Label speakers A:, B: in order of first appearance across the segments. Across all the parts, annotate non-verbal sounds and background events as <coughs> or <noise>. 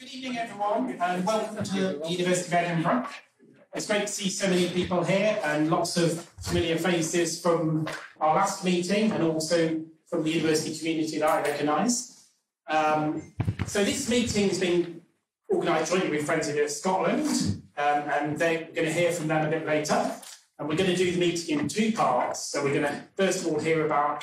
A: Good evening, everyone, and welcome to the University of Edinburgh. It's great to see so many people here and lots of familiar faces from our last meeting and also from the university community that I recognise. Um, so this meeting has been organised jointly with Friends of Scotland, um, and they're going to hear from them a bit later. And we're going to do the meeting in two parts. So we're going to first of all hear about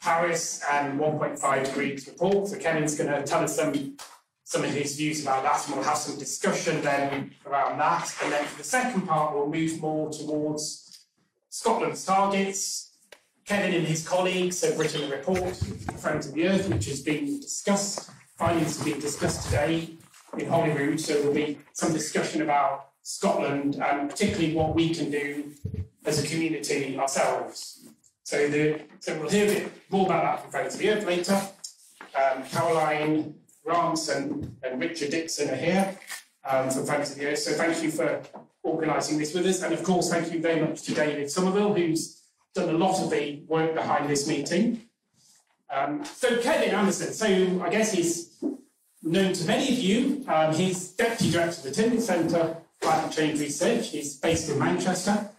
A: Paris and 1.5 degrees report. So Kevin's going to tell us some some of his views about that, and we'll have some discussion then around that. And then for the second part, we'll move more towards Scotland's targets. Kevin and his colleagues have written a report, Friends of the Earth, which has been discussed, findings have been discussed today in Holyrood. So there'll be some discussion about Scotland and particularly what we can do as a community ourselves. So, the, so we'll hear a bit more about that from Friends of the Earth later. Um, Caroline Rance and, and Richard Dixon are here um, from the Earth. So thank you for organising this with us. And of course, thank you very much to David Somerville, who's done a lot of the work behind this meeting. Um, so Kevin Anderson, so I guess he's known to many of you. Um, he's Deputy Director of the Tyndall Centre Climate Change Research. He's based in Manchester.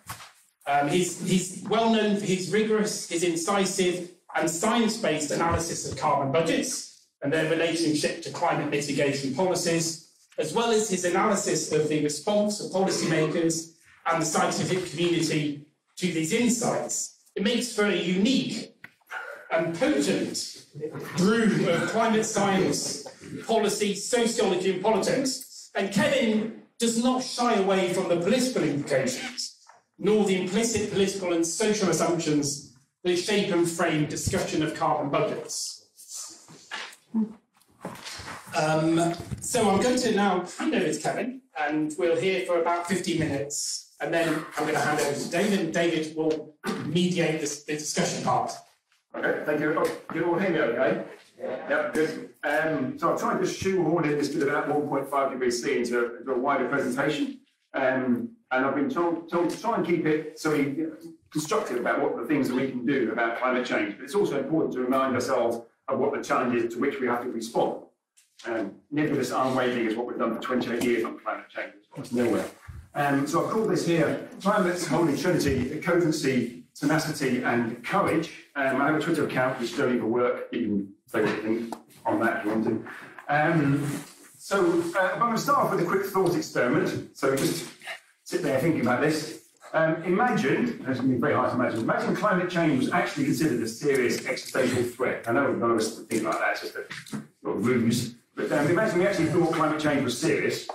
A: Um, he's, he's well known for his rigorous, his incisive and science-based analysis of carbon budgets and their relationship to climate mitigation policies, as well as his analysis of the response of policymakers and the scientific community to these insights. It makes for a unique and potent brew of climate science, policy, sociology, and politics. And Kevin does not shy away from the political implications, nor the implicit political and social assumptions that shape and frame discussion of carbon budgets. Um, so I'm going to now hand over to Kevin, and we'll hear for about 15 minutes, and then I'm going to hand over to David, and David will mediate this, the discussion part.
B: Okay, thank you. Oh, you all hear me okay? Yeah. Yep, good. Um, so I'll try and just shoehorn in this bit about 1.5 degrees C into a, into a wider presentation. Um, and I've been told, told to try and keep it so we, constructive about what the things that we can do about climate change. But it's also important to remind ourselves of what the challenges to which we have to respond. Um, nebulous arm waving is what we've done for 28 years on climate change. It's nowhere. Um, so I've called this here Climate's Holy Trinity, Cogency, Tenacity and Courage. Um, I have a Twitter account which don't even work. You can say what you think on that if you want to. Um, so uh, I'm going to start off with a quick thought experiment. So just sit there thinking about this. Um, imagine, it's going to be very hard to imagine, imagine climate change was actually considered a serious existential threat. I know none of us think like that, it's just a sort of ruse. But um, imagine we actually thought climate change was serious.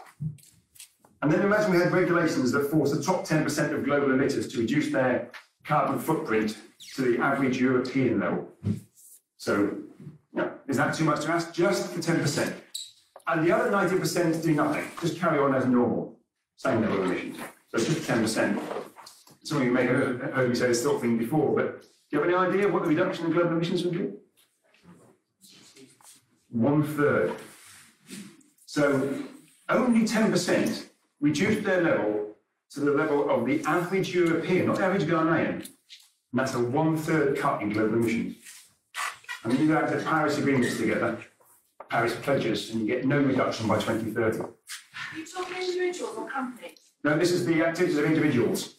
B: And then imagine we had regulations that forced the top 10% of global emitters to reduce their carbon footprint to the average European level. So, yeah, is that too much to ask? Just for 10%. And the other 90% do nothing, just carry on as normal, same level of emissions. So just 10%. Some of you may have heard me say this sort of thing before, but do you have any idea what the reduction in global emissions would be? One third. So only 10% reduced their level to the level of the average European, not the average Ghanaian. And that's a one third cut in global emissions. And then you add the Paris agreements together, Paris pledges, and you get no reduction by 2030.
C: Are you talking individuals or companies?
B: No, this is the activities of individuals.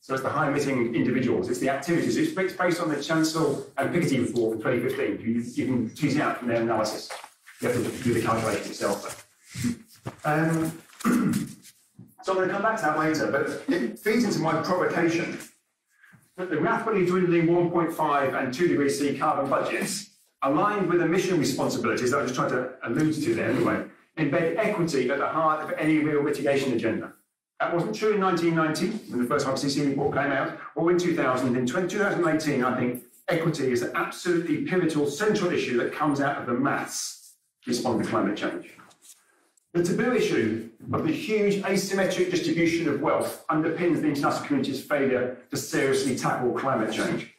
B: So it's the high emitting individuals. It's the activities. It's based on the Chancel and Piketty report from 2015. You, you can tease it out from their analysis. You have to do the calculation yourself. Um, <clears throat> so I'm going to come back to that later, but it feeds into my provocation that the rapidly dwindling 1.5 and 2 degrees C carbon budgets, aligned with emission responsibilities that I just tried to allude to there anyway, embed equity at the heart of any real mitigation agenda. That wasn't true in 1990 when the first IPCC report came out, or in 2000. In 2018, I think equity is an absolutely pivotal central issue that comes out of the maths respond to climate change. The taboo issue of the huge asymmetric distribution of wealth underpins the international community's failure to seriously tackle climate change.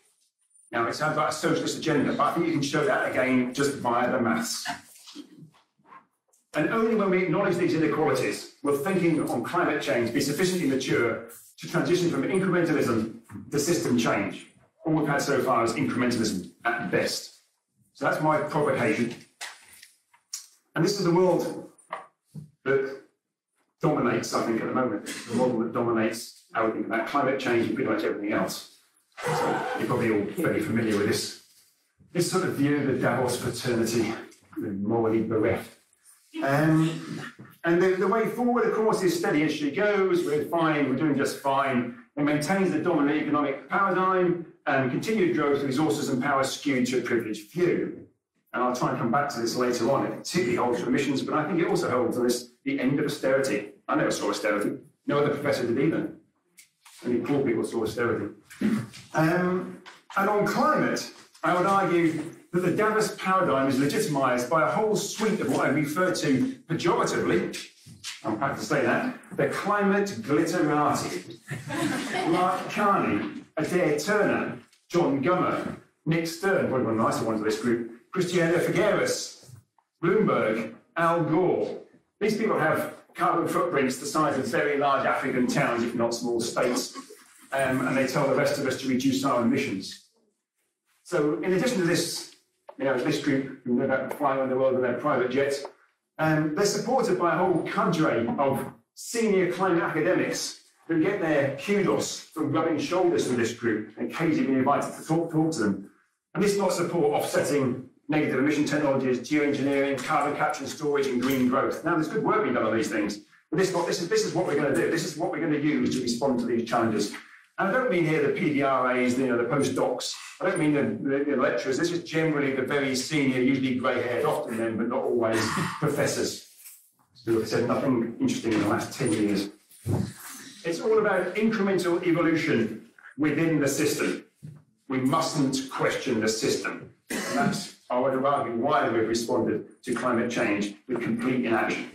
B: Now, it sounds like a socialist agenda, but I think you can show that again just via the maths. And only when we acknowledge these inequalities will thinking on climate change be sufficiently mature to transition from incrementalism to system change. All we've had so far is incrementalism at best. So that's my provocation. And this is the world that dominates, I think, at the moment. The model that dominates how we think about climate change and pretty much everything else. So you're probably all very familiar with this, this sort of view of the Davos fraternity, morally bereft. Um, and the, the way forward, of course, is steady as she goes. We're fine, we're doing just fine. It maintains the dominant economic paradigm and continued growth of resources and power skewed to a privileged few. And I'll try and come back to this later on. It particularly holds for emissions, but I think it also holds on this the end of austerity. I never saw austerity. No other professor did either. Only poor people saw austerity. Um, and on climate, I would argue that the Davos paradigm is legitimised by a whole suite of what I refer to pejoratively, I'm happy to say that, the climate glitterati. <laughs> Mark Carney, Adair Turner, John Gummer, Nick Stern, one of the nicer ones of this group, Christiana Figueres, Bloomberg, Al Gore. These people have carbon footprints the size of very large African towns, if not small states, um, and they tell the rest of us to reduce our emissions. So, in addition to this, you know, this group who know about flying around the world in their private jets, um, they're supported by a whole cadre of senior climate academics who get their kudos from rubbing shoulders with this group and occasionally invited to talk, talk to them. And this not support offsetting negative emission technologies, geoengineering, carbon capture and storage, and green growth. Now, there's good work being done on these things, but this, this, is, this is what we're going to do. This is what we're going to use to respond to these challenges. And I don't mean here the PDRAs, you know, the postdocs. I don't mean the, the, the lecturers. This is generally the very senior, usually grey-haired, often men, but not always <laughs> professors who have said nothing interesting in the last 10 years. It's all about incremental evolution within the system. We mustn't question the system. And that's, I would argue, why we've responded to climate change with complete inaction.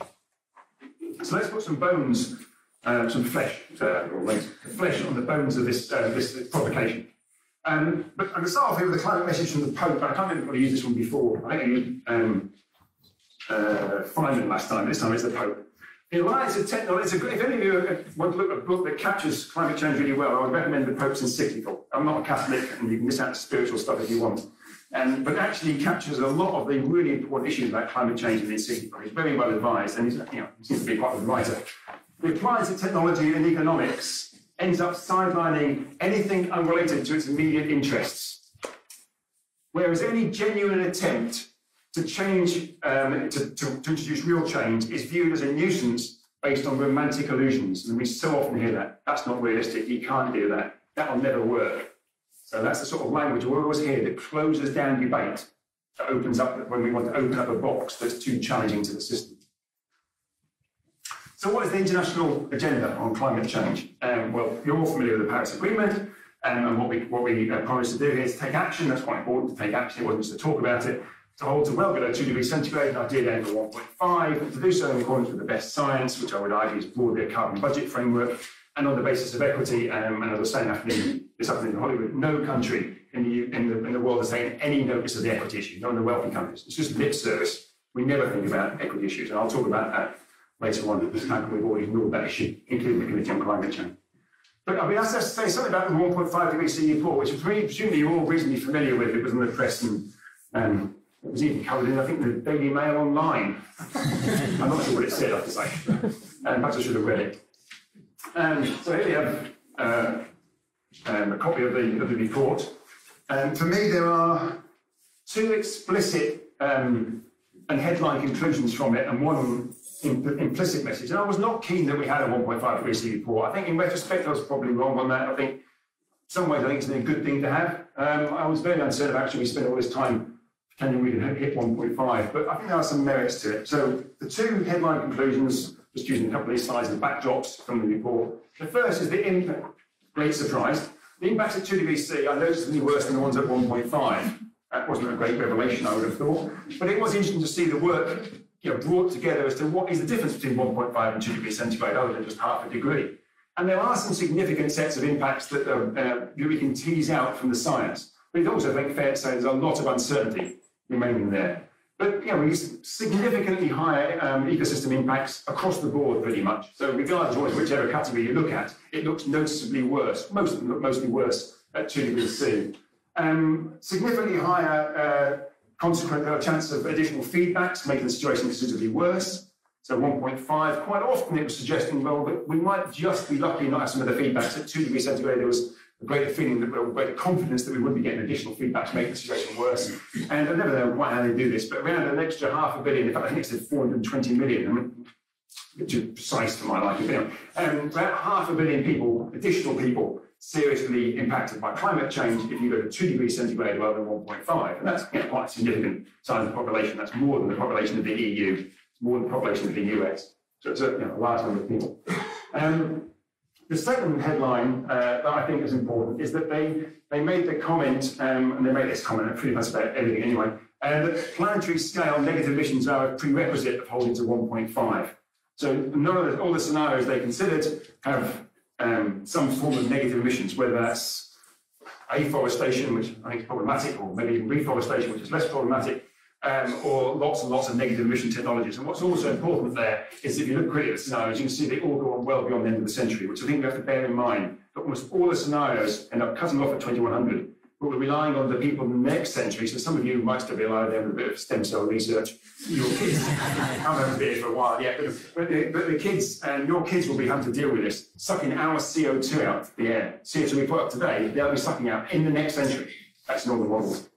B: So let's put some bones, uh, some flesh, uh, flesh on the bones of this, uh, this provocation. Um, but I'm going to start off here with a climate message from the Pope. I can't remember if I used this one before. I think I used um, uh, Feynman last time. This time it's the Pope. It's a good, if any of you want to look at a book that captures climate change really well, I would recommend the Pope's encyclical. I'm not a Catholic, and you can miss out the spiritual stuff if you want. Um, but actually captures a lot of the really important issues about climate change in the encyclical. He's very well advised, and he's, you know, he seems to be quite a writer. The appliance of technology and economics ends up sidelining anything unrelated to its immediate interests. Whereas any genuine attempt to change, um, to, to, to, introduce real change is viewed as a nuisance based on romantic illusions. And we so often hear that. That's not realistic. You can't do that. That'll never work. So that's the sort of language we always hear that closes down debate, that opens up when we want to open up a box that's too challenging to the system. So what is the international agenda on climate change? Um, well, you're all familiar with the Paris Agreement, um, and what we, what we uh, promised to do here is take action. That's quite important to take action. It wasn't just to talk about it to hold to well below 2 degrees centigrade, and ideally over 1.5, to do so in accordance with the best science, which I would argue is broadly a carbon budget framework, and on the basis of equity. Um, and as I was saying this afternoon in Holyrood, no country in the, in, the, in the world is taken any notice of the equity issue, none of the wealthy countries. It's just lip service. We never think about equity issues, and I'll talk about that later on, how come we've already ignored that issue, including the Committee on Climate Change. But I mean, that's to say something about the 1.5 degree C report, which presumably you're all reasonably familiar with. It was in the press and um, it was even covered in, I think, the Daily Mail online. I'm not sure what it said, I have to say. Um, perhaps I should have read it. Um, so here we have uh, um, a copy of the, of the report. And for me, there are two explicit um, and headline conclusions from it, and one implicit message. And I was not keen that we had a 1.5 degree C report. I think in retrospect, I was probably wrong on that. I think in some ways, I think it's been a good thing to have. Um, I was very uncertain of actually we spent all this time pretending we could hit 1.5, but I think there are some merits to it. So the two headline conclusions, just using a couple of these slides and backdrops from the report. The first is the impact, great surprise. The impacts at 2 degrees C, I C are noticeably worse than the ones at 1.5. That wasn't a great revelation, I would have thought. But it was interesting to see the work you know, brought together as to what is the difference between 1.5 and 2 degrees centigrade other than just half a degree. And there are some significant sets of impacts that, uh, uh, we can tease out from the science. But it's also, I think, fair to say there's a lot of uncertainty remaining there. But you know, significantly higher um, ecosystem impacts across the board, pretty much. So regardless of whichever category you look at, it looks noticeably worse. Most mostly worse at two degrees C. Um, significantly higher uh, consequent uh, chance of additional feedbacks, making the situation considerably worse. So 1.5, quite often it was suggesting, well, we might just be lucky not have some of the feedbacks. At 2 degrees centigrade, there was a greater feeling that, well, greater confidence that we wouldn't be getting additional feedback to make the situation worse. And I never know why they do this, but around an extra half a billion, in fact, I think it's 420 million, I mean, too precise for my liking, but anyway, um, about half a billion people, additional people, seriously impacted by climate change if you go to 2 degrees centigrade rather than 1.5. And that's you know, quite a significant size of the population. That's more than the population of the EU, it's more than the population of the US. So it's a, you know, a large number of people. Um, the second headline uh, that I think is important is that they, they made the comment, um, and they made this comment pretty much about everything anyway, uh, that planetary scale negative emissions are a prerequisite of holding to 1.5. So none of the, all the scenarios they considered have um, some form of negative emissions, whether that's afforestation, which I think is problematic, or maybe even reforestation, which is less problematic, um, or lots and lots of negative emission technologies. And what's also important there is that if you look quickly at the scenarios, you can see they all go on well beyond the end of the century, which I think we have to bear in mind. That almost all the scenarios end up cutting off at 2100 but we're relying on the people in the next century. So some of you might still be alive there with a bit of stem cell research. Your kids, haven't been here for a while yet, but, but, the, but the kids and your kids will be having to deal with this, sucking our CO2 out of the air. CO2 we put up today, they'll be sucking out in the next century. That's normal models.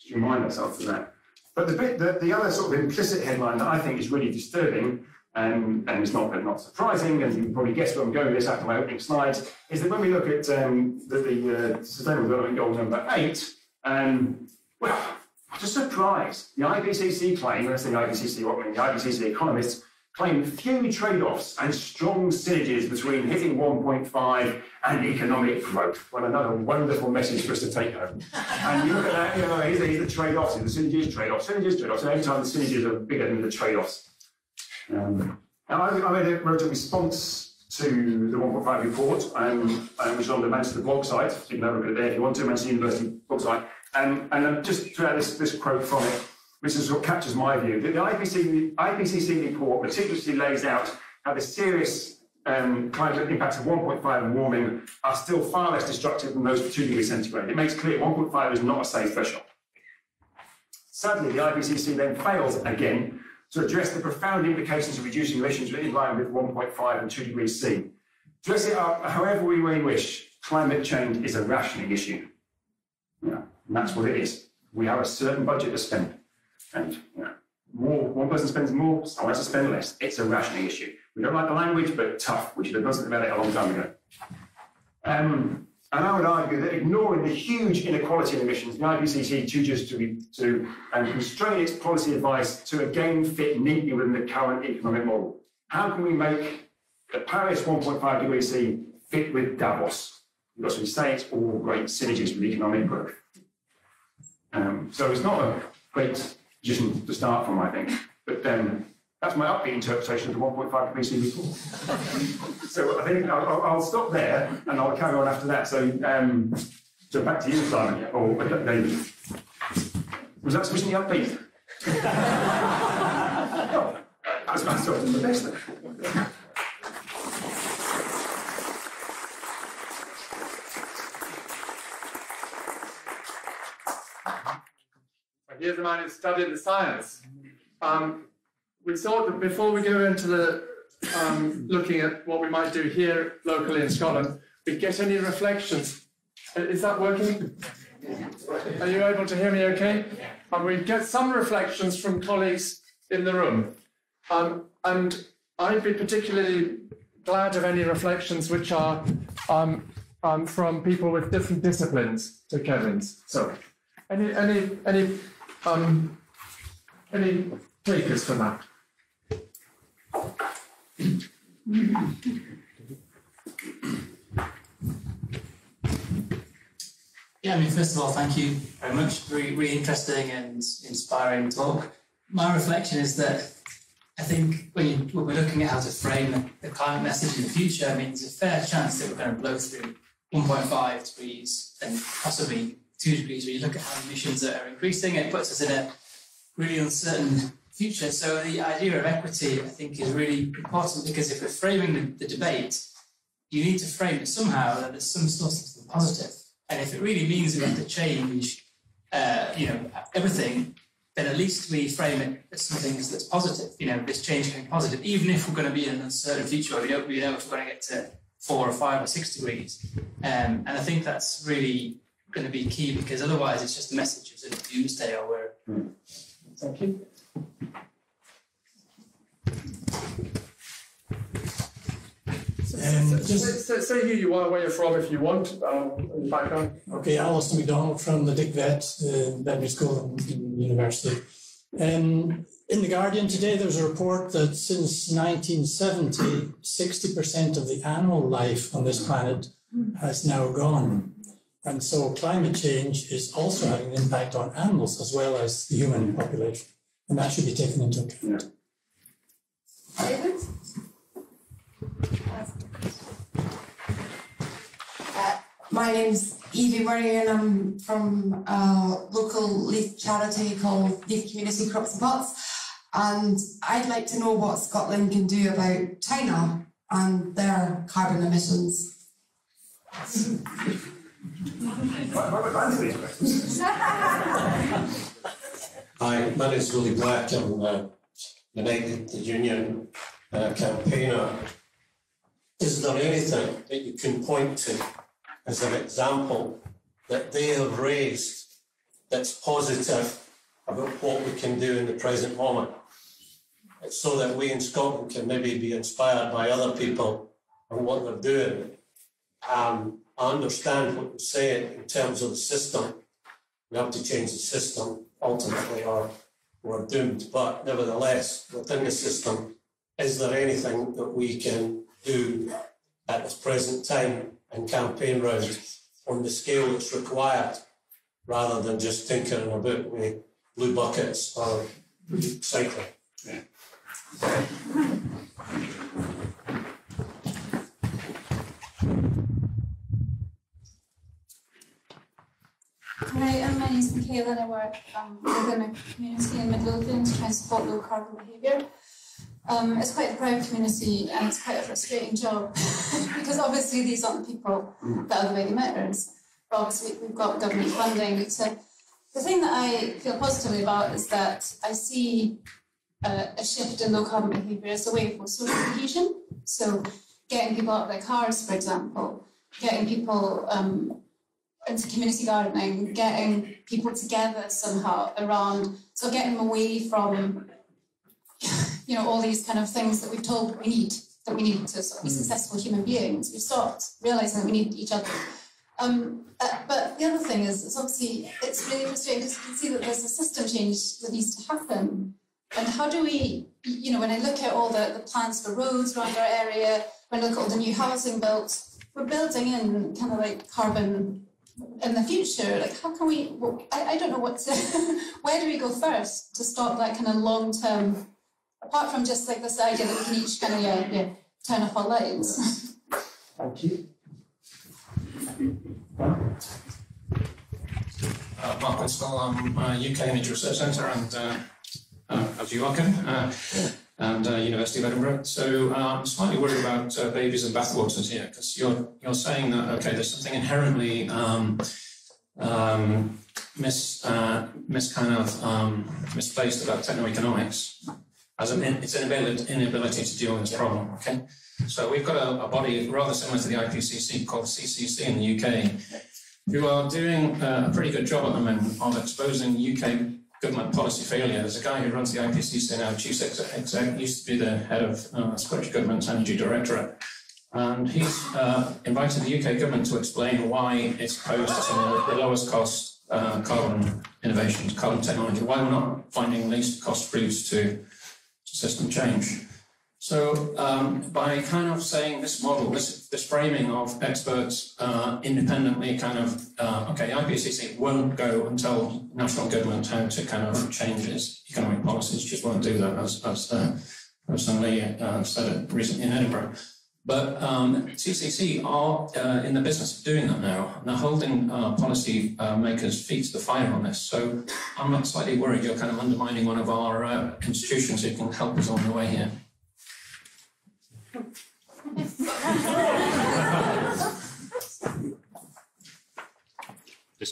B: Just remind ourselves of that. But the bit, the, the other sort of implicit headline that I think is really disturbing and, and it's not, not surprising, and you can probably guess where I'm going with this after my opening slides, is that when we look at um, the, the uh, Sustainable Development Goal number eight, um, well, what a surprise. The IPCC claim, when I say the IPCC, what I mean, the IPCC economists claim few trade-offs and strong synergies between hitting 1.5 and economic growth. Well, another wonderful message for us to take home. and you look at that, you know, here's the, trade-offs, the synergies, trade-offs, synergies, trade-offs, and every time the synergies are bigger than the trade-offs. Um, and I, made a, wrote a response to the 1.5 report, um, which is on the Manchester blog site. You can have a look at it there if you want to, Manchester University blog site. And, just add this, this quote from it, which is what captures my view. The, the IPCC, IPCC report meticulously lays out how the serious um, climate impacts of 1.5 and warming are still far less destructive than those of 2 degrees centigrade. It makes clear 1.5 is not a safe threshold. Sadly, the IPCC then fails again to address the profound implications of reducing emissions in line with 1.5 and 2 degrees C. Dress it up however we may wish, climate change is a rationing issue. Yeah, and that's what it is. We have a certain budget to spend. And you know, more one person spends more, someone has to spend less. It's a rationing issue. We don't like the language, but tough. We should have done something about it a long time ago. Um, and I would argue that ignoring the huge inequality in emissions, the IPCC chooses to, to um, constrain its policy advice to again fit neatly within the current economic model. How can we make the Paris 1.5 degrees C fit with Davos? Because we say it's all great synergies with economic growth. Um, so it's not a great position to start from, I think. But then that's my upbeat interpretation of the 1.5 degrees C report. <laughs> so I think I'll, I'll, stop there and I'll carry on after that. So, um, so back to you, Simon, or uh, David. Was that sufficiently upbeat? <laughs> oh, that's my sort of the best.
D: Here's a man who studied the science. Um, we thought that before we go into the um, looking at what we might do here locally in Scotland, we get any reflections. Uh, is that working? Are you able to hear me okay? And we get some reflections from colleagues in the room. Um, and I'd be particularly glad of any reflections which are um, um, from people with different disciplines to Kevin's. So, any any any um, any takers for that?
E: Yeah, I mean, first of all, thank you very much. Really, really interesting and inspiring talk. My reflection is that I think when, you, when we're looking at how to frame the, the, climate message in the future, I mean, there's a fair chance that we're going to blow through 1.5 degrees and possibly 2 degrees when you look at how emissions are increasing. It puts us in a really uncertain future. So the idea of equity, I think, is really important because if we're framing the, the debate, you need to frame it somehow that there's some source of positive. And if it really means we have to change, uh, you know, everything, then at least we frame it as something that's positive. You know, this change can be positive, even if we're going to be in an uncertain future where we don't know if we're going to get to four or five or six degrees. Um, and I think that's really going to be key because otherwise it's just a message of sort of doomsday or where.
B: Hmm.
E: Thank you.
F: Um,
D: Say,
F: just,
D: say, say who you are, where you're from, if you want, um, in the background.
F: okay, Alistair McDonald from the Dick Vet, the veterinary school and university. Um, in The Guardian today, there's a report that since 1970, 60% of the animal life on this planet has now gone. And so climate change is also having an impact on animals as well as the human population. And that should be taken into account.
G: David?
H: Uh, My name's Evie Murray and I'm from a local leaf charity called Leaf Community Crops and Pots. And I'd like to know what Scotland can do about China and their carbon emissions. <laughs>
I: Hi, my name is Willie Black. I'm uh, United the Union uh, campaigner. Is there anything that you can point to as an example that they have raised that's positive about what we can do in the present moment? So that we in Scotland can maybe be inspired by other people and what they're doing. Um, I understand what you're saying in terms of the system. We have to change the system ultimately or we're doomed. But nevertheless, within the system, is there anything that we can do at this present time and campaign round on the scale that's required rather than just tinkering about with blue buckets or cycling?
J: Hi, my name is Michaela and I work um, within a community in Midlothian to try and support low carbon behaviour. Um, it's quite a proud community and it's quite a frustrating job <laughs> because obviously these aren't the people that are the big emitters. But obviously we've got government funding. So the thing that I feel positively about is that I see uh, a shift in low carbon behaviour as a way for social cohesion. So getting people out of their cars, for example, getting people um, into community gardening, getting people together somehow around, so getting them away from, you know, all these kind of things that we've told we need, that we need to sort of be successful human beings. We've stopped realizing that we need each other. Um, uh, but the other thing is, it's obviously, it's really frustrating because you can see that there's a system change that needs to happen. And how do we, you know, when I look at all the, the plans for roads around our area, when I look at all the new housing built, we're building in kind of like carbon in the future, like how can we? Well, I, I don't know what to. <laughs> where do we go first to stop that kind of long term? Apart from just like this idea that we can each kind of yeah, yeah turn off our lights.
D: Thank you.
K: Uh, Mark Winskel, I'm uh, UK Energy Research Centre and uh, uh, as you are, Ken, uh, and uh, University of Edinburgh. So uh, I'm slightly worried about uh, babies and bathwaters here because you're you're saying that okay, there's something inherently um, um, mis uh, mis kind of um, misplaced about techno-economics as an its inability, inability to deal with this problem. Okay, so we've got a, a body rather similar to the IPCC called CCC in the UK who are doing uh, a pretty good job at the moment of exposing UK government policy failure. There's a guy who runs the IPCC now, chief exec, used to be the head of uh, Scottish Government's Energy Directorate. And he's uh, invited the UK government to explain why it's opposed to the lowest cost uh, carbon innovations, carbon technology, why we're not finding least cost routes to, to system change. So um, by kind of saying this model, this, this framing of experts uh, independently kind of, uh, okay, IPCC won't go and tell national government how to kind of change its economic policies, just won't do that, as, as uh, personally uh, said it recently in Edinburgh. But um, CCC are uh, in the business of doing that now. And they're holding uh, policy uh, makers' feet to the fire on this. So I'm not slightly worried you're kind of undermining one of our uh, institutions who can help us on the way here.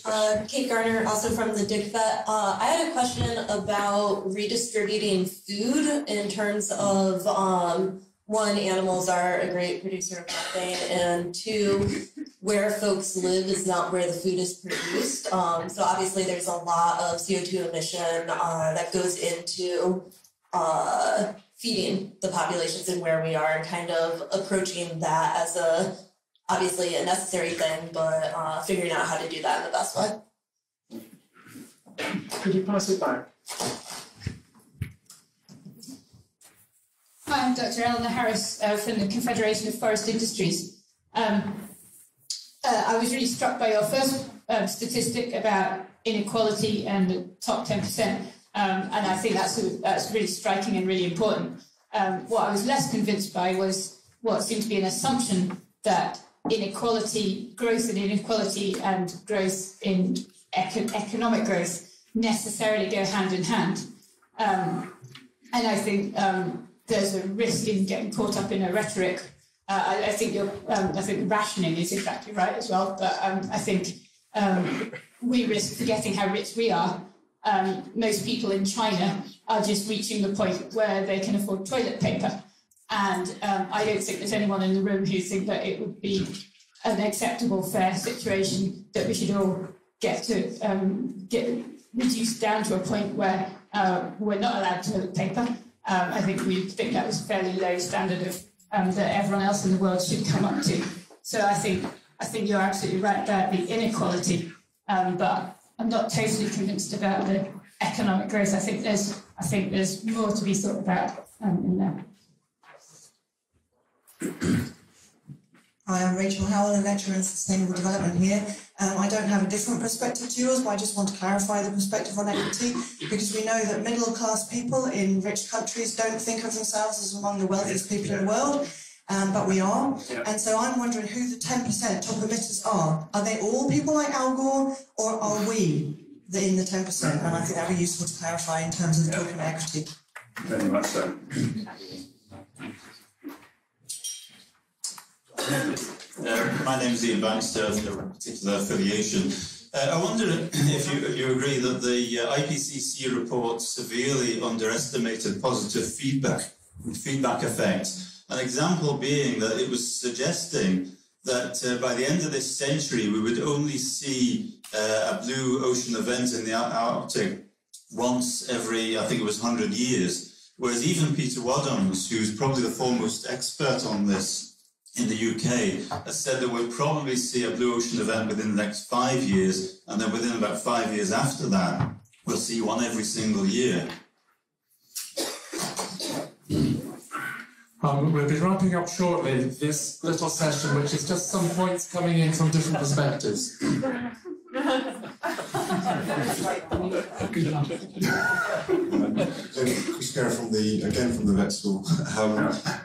L: Uh, Kate Garner, also from the Dick Uh, I had a question about redistributing food in terms of um, one, animals are a great producer of methane, and two, where folks live is not where the food is produced. Um, so obviously, there's a lot of CO2 emission uh, that goes into uh, feeding the populations and where we are, and kind of approaching that as a obviously a necessary thing, but uh, figuring out how to do that in the best way.
B: Could you pass it back?
M: Hi, I'm Dr. Eleanor Harris uh, from the Confederation of Forest Industries. Um, uh, I was really struck by your first uh, statistic about inequality and the top 10%, um, and I think that's, that's really striking and really important. Um, what I was less convinced by was what seemed to be an assumption that inequality, growth in inequality, and growth in eco- economic growth necessarily go hand in hand. Um, and I think um, there's a risk in getting caught up in a rhetoric. Uh, I, I, think um, I think rationing is exactly right as well. But um, I think um, we risk forgetting how rich we are. Um, most people in China are just reaching the point where they can afford toilet paper. And um, I don't think there's anyone in the room who think that it would be an acceptable, fair situation that we should all get to um, get reduced down to a point where uh, we're not allowed toilet paper. Um, I think we think that was a fairly low standard of um, that everyone else in the world should come up to. So I think I think you're absolutely right about the inequality, um, but I'm not totally convinced about the economic growth. I think there's I think there's more to be thought about um, in there.
N: Hi, I'm Rachel Howell, a lecturer in sustainable development here. Um, I don't have a different perspective to yours, but I just want to clarify the perspective on equity because we know that middle class people in rich countries don't think of themselves as among the wealthiest people in the world. Um, but we are. Yeah. And so I'm wondering who the 10% top emitters are. Are they all people like Al Gore or are we the, in the 10%? And I think that would be useful to clarify in terms of yeah. talking about equity.
B: Very much so.
O: Uh, my name is Ian Bannister, no particular affiliation. Uh, I wonder if you, you agree that the uh, IPCC report severely underestimated positive feedback feedback effects. An example being that it was suggesting that uh, by the end of this century we would only see uh, a blue ocean event in the Arctic once every, I think it was 100 years. Whereas even Peter Wadhams, who's probably the foremost expert on this, in the UK has said that we'll probably see a blue ocean event within the next five years, and then within about five years after that, we'll see one every single year.
D: Um, we'll be wrapping up shortly this little session, which is just some points coming in from different perspectives.
P: Chris Kerr from the again from the vet school. Um,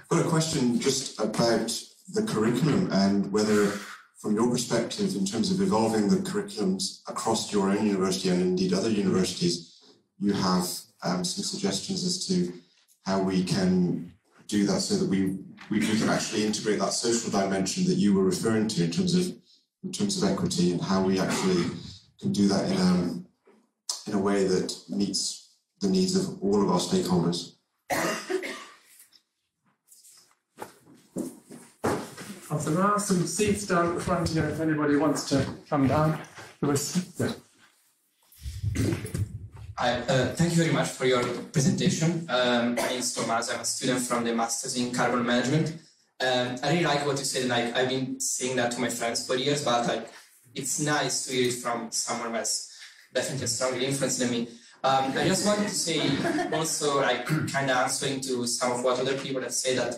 P: got a question just about the curriculum and whether, from your perspective, in terms of evolving the curriculums across your own university and indeed other universities, you have um, some suggestions as to how we can do that so that we, we, we can actually integrate that social dimension that you were referring to in terms of in terms of equity and how we actually can do that in a, um, in a way that meets the needs of all of our stakeholders.
D: So there are some seats down at the front here if anybody wants to come down. There was, yeah.
Q: Uh, thank you very much for your presentation. Um, my name is Thomas. I'm a student from the Masters in Carbon Management. Um, I really like what you said. Like I've been saying that to my friends for years, but like it's nice to hear it from someone has definitely a stronger influence than me. Um, I just wanted to say also, like, kind of answering to some of what other people have said that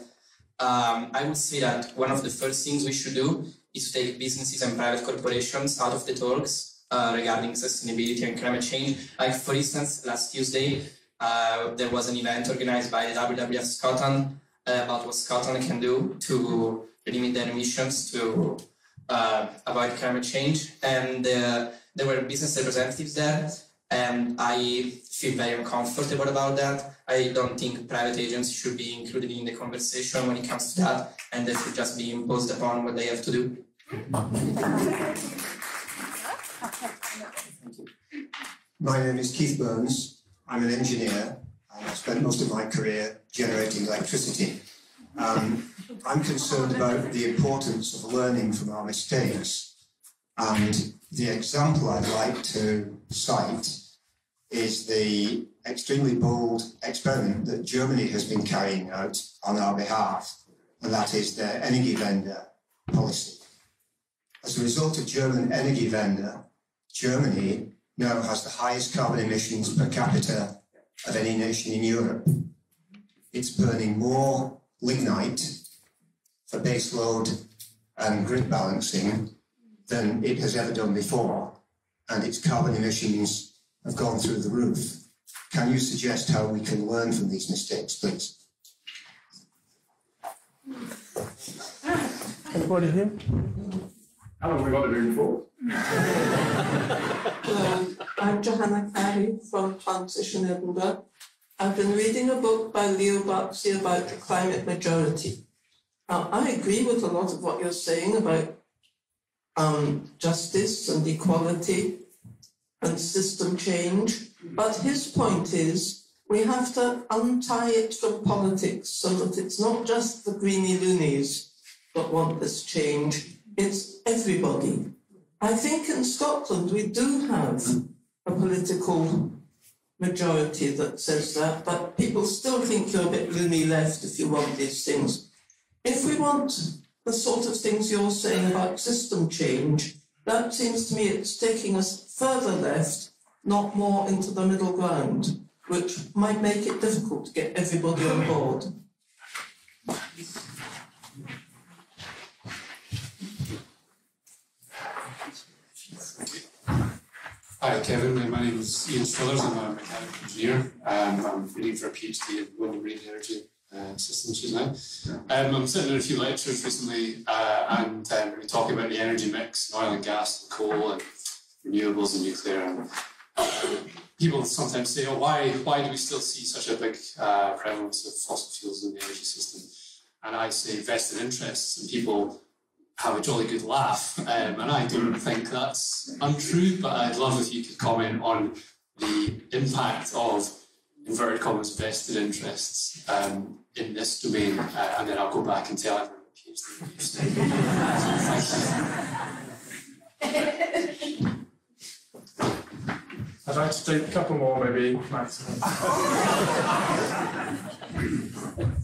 Q: um, I would say that one of the first things we should do is to take businesses and private corporations out of the talks uh, regarding sustainability and climate change. Like, for instance, last Tuesday, uh, there was an event organized by the WWF Scotland uh, about what Scotland can do to limit their emissions to uh, avoid climate change. And there were business representatives there, and I feel very uncomfortable about that. I don't think private agents should be included in the conversation when it comes to that, and they should just be imposed upon what they have to do.
R: My name is Keith Burns. I'm an engineer. I've spent most of my career generating electricity. Um, I'm concerned about the importance of learning from our mistakes. And the example I'd like to cite is the extremely bold experiment that Germany has been carrying out on our behalf, and that is their Energiewende policy. As a result of German Energiewende, Germany now has the highest carbon emissions per capita of any nation in Europe. It's burning more lignite for baseload and grid balancing than it has ever done before, and its carbon emissions have gone through the roof. Can you suggest how we can learn from these mistakes, please?
S: Anybody here?
B: How long have we got to do for?
S: Um, I'm Johanna Carey from Transition Edinburgh. I've been reading a book by Leo Barasi about the climate majority. Now, I agree with a lot of what you're saying about um, justice and equality and system change, but his point is we have to untie it from politics so that it's not just the greeny loonies that want this change, it's everybody. I think in Scotland we do have a political majority that says that, but people still think you're a bit loony left if you want these things. If we want the sort of things you're saying about system change, that seems to me it's taking us further left, not more into the middle ground, which might make it difficult to get everybody on board.
T: Hi, Kevin. My name is Ian Struthers. I'm a mechanical engineer. Um, I'm reading for a PhD in wind and marine energy uh, systems just now. Um, I'm sitting in a few lectures recently uh, and um, we're talking about the energy mix, oil and gas, and coal, and renewables and nuclear. And, uh, people sometimes say, "Oh, why why do we still see such a big uh, prevalence of fossil fuels in the energy system?" And I say vested interests, and people have a jolly good laugh. Um, and I don't think that's untrue, but I'd love if you could comment on the impact of inverted commas vested interests um, in this domain, uh, and then I'll go back and tell everyone what PhD
D: I'd like to take a couple more, maybe maximum. <laughs>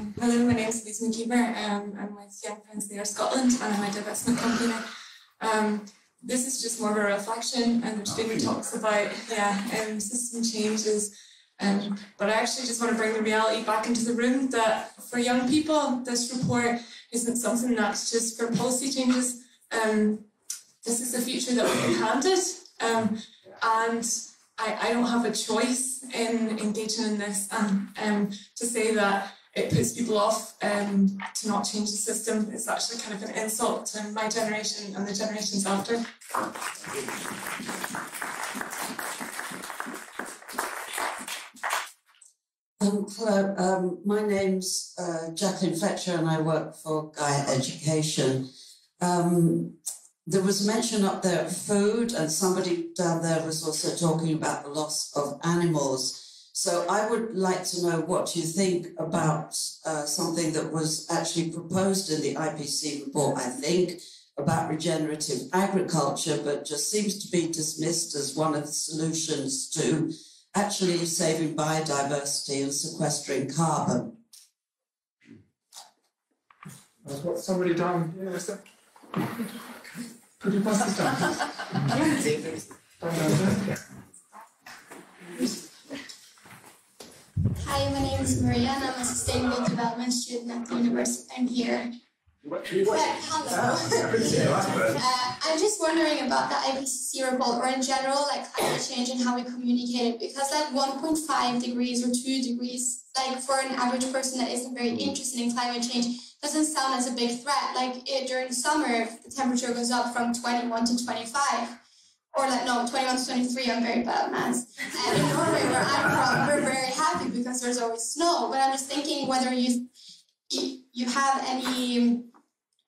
U: Hello, my name is Lisa McKeever. Um, I'm with Young Friends There Scotland and I'm a divestment company. Um, this is just more of a reflection and there's been talks about yeah, um, system changes. Um, but I actually just want to bring the reality back into the room that for young people, this report isn't something that's just for policy changes. Um, this is the future that we've been handed. Um, and I, I don't have a choice in engaging in this. And um, to say that it puts people off um, to not change the system. It's actually kind of an insult to my generation and the generations after.
V: Um, hello, um, my name's uh, Jacqueline Fletcher and I work for Gaia Education. Um, there was mention up there of food, and somebody down there was also talking about the loss of animals. So I would like to know what you think about uh, something that was actually proposed in the IPC report, I think, about regenerative agriculture, but just seems to be dismissed as one of the solutions to actually saving biodiversity and sequestering carbon.
D: I've got somebody down here, is there? Could you pass this down? down, down there.
W: Hi, my name is Maria and I'm a sustainable development student at the university. I'm here. But, hello. <laughs> uh, I'm just wondering about the IPCC report or in general, like climate change and how we communicate it. Because like 1.5 degrees or 2 degrees, like for an average person that isn't very interested in climate change, doesn't sound as a big threat. Like it, during summer, if the temperature goes up from 21 to 25 or like no 21 to 23 i'm very bad at maths. And in norway where i'm from we're very happy because there's always snow. But i'm just thinking whether you you have any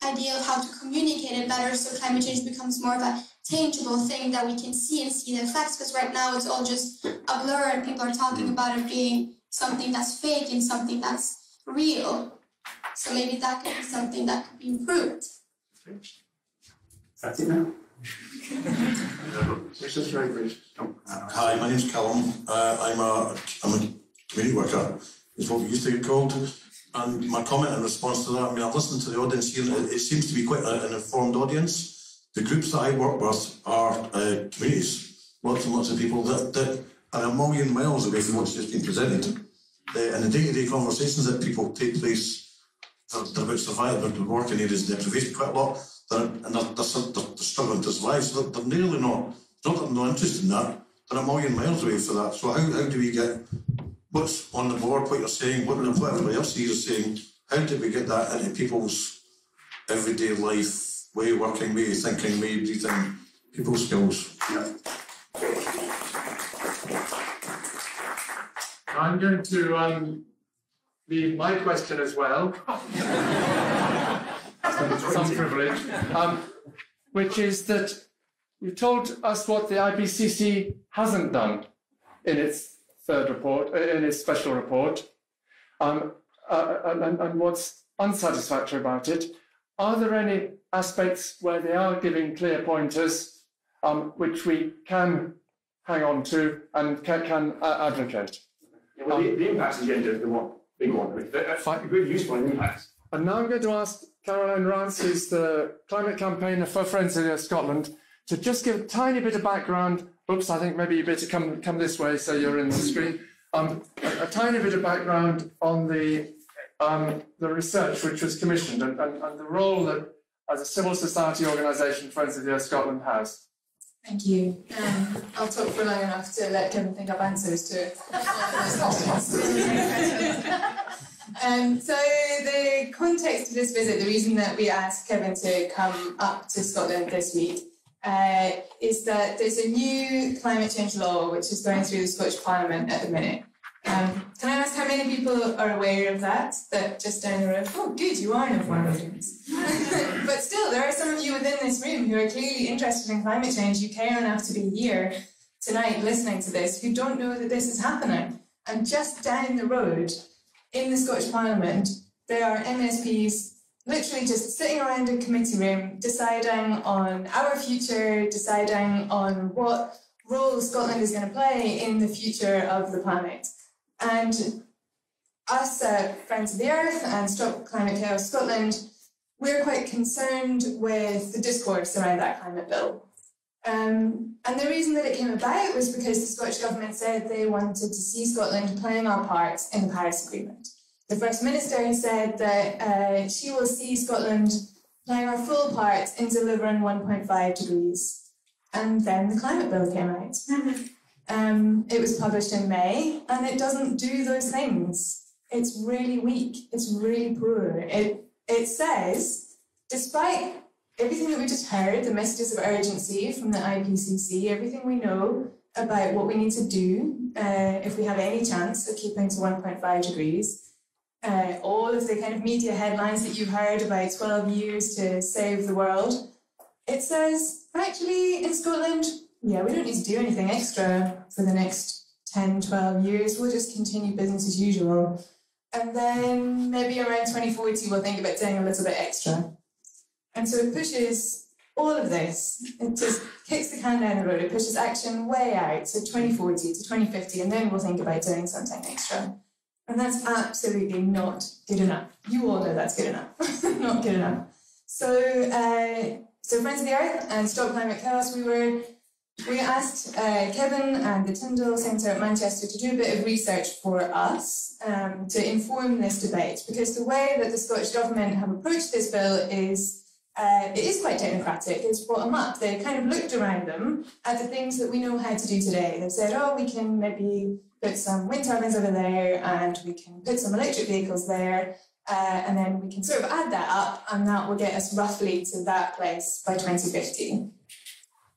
W: idea of how to communicate it better so climate change becomes more of a tangible thing that we can see and see the effects. Because right now it's all just a blur and people are talking about it being something that's fake and something that's real. So maybe that could be something that could be improved.
X: Hi, my name's Callum. Uh, I'm a I'm a community worker, is what we used to get called. And my comment in response to that, I mean, I've listened to the audience here, it, it seems to be quite a, an informed audience. The groups that I work with are uh, communities, lots and lots of people that, that are a million miles away from what's just been presented. Uh, and the day-to-day conversations that people take place, they're, they're about survival, they're working areas deprivation quite a lot, and they're, they're, they're, they're struggling to survive, so they're, nearly not, not that they're not interested in that, they're a million miles away for that. So how, how do we get what's on the board, what you're saying, what, what everybody else here is saying, how do we get that into people's everyday life, way of working, way of thinking, way of breathing, people's skills?
D: I'm going to um, leave my question as well. <laughs> Some privilege. Um, which is that you told us what the IPCC hasn't done in its third report, uh, in its special report, um, uh, and, and what's unsatisfactory about it. Are there any aspects where they are giving clear pointers um, which we can hang on to and can, can uh, advocate?
B: Yeah, well, the, the impacts agenda is the one, big one. That's really useful in impacts.
D: And now I'm going to ask Caroline Rance, who's the climate campaigner for Friends of Scotland, to just give a tiny bit of background. Oops, I think maybe you better come come this way so you're in the screen. Um, a, a tiny bit of background on the um, the research which was commissioned and, and, and the role that as a civil society organisation Friends of the Earth Scotland has.
U: Thank you. Um, I'll talk for long enough to let Kevin think of answers to <laughs> it. Um, so the context of this visit, the reason that we asked Kevin to come up to Scotland this week uh, is that there's a new climate change law which is going through the Scottish Parliament at the minute. Um, can I ask how many people are aware of that? That just down the road, oh, good, you are in one of <laughs> but still, there are some of you within this room who are clearly interested in climate change. You care enough to be here tonight listening to this who don't know that this is happening. And just down the road in the Scottish Parliament, there are MSPs literally just sitting around a committee room deciding on our future, deciding on what role Scotland is going to play in the future of the planet. And us uh, Friends of the Earth and Stop Climate Chaos Scotland, we're quite concerned with the discourse around that climate bill. Um, and the reason that it came about was because the Scottish Government said they wanted to see Scotland playing our part in the Paris Agreement. The First Minister said that uh, she will see Scotland playing our full part in delivering 1.5 degrees. And then the climate bill came out. Um, it was published in May, and it doesn't do those things. It's really weak. It's really poor. It it says, despite everything that we just heard, the messages of urgency from the IPCC, everything we know about what we need to do uh, if we have any chance of keeping to 1.5 degrees, uh, all of the kind of media headlines that you've heard about 12 years to save the world, it says actually in Scotland yeah, we don't need to do anything extra for the next 10, 12 years. We'll just continue business as usual. And then maybe around 2040, we'll think about doing a little bit extra. And so it pushes all of this, it just kicks the can down the road, it pushes action way out to 2040 to 2050, and then we'll think about doing something extra. And that's absolutely not good enough. You all know that's good enough, <laughs> not good enough. So, uh, so Friends of the Earth and Stop Climate Chaos, we were we asked uh, Kevin and the Tyndall Centre at Manchester to do a bit of research for us um, to inform this debate, because the way that the Scottish Government have approached this bill is uh, it is quite democratic. It's bottom up. They've kind of looked around them at the things that we know how to do today. They've said, oh, we can maybe put some wind turbines over there and we can put some electric vehicles there. Uh, and then we can sort of add that up, and that will get us roughly to that place by 2050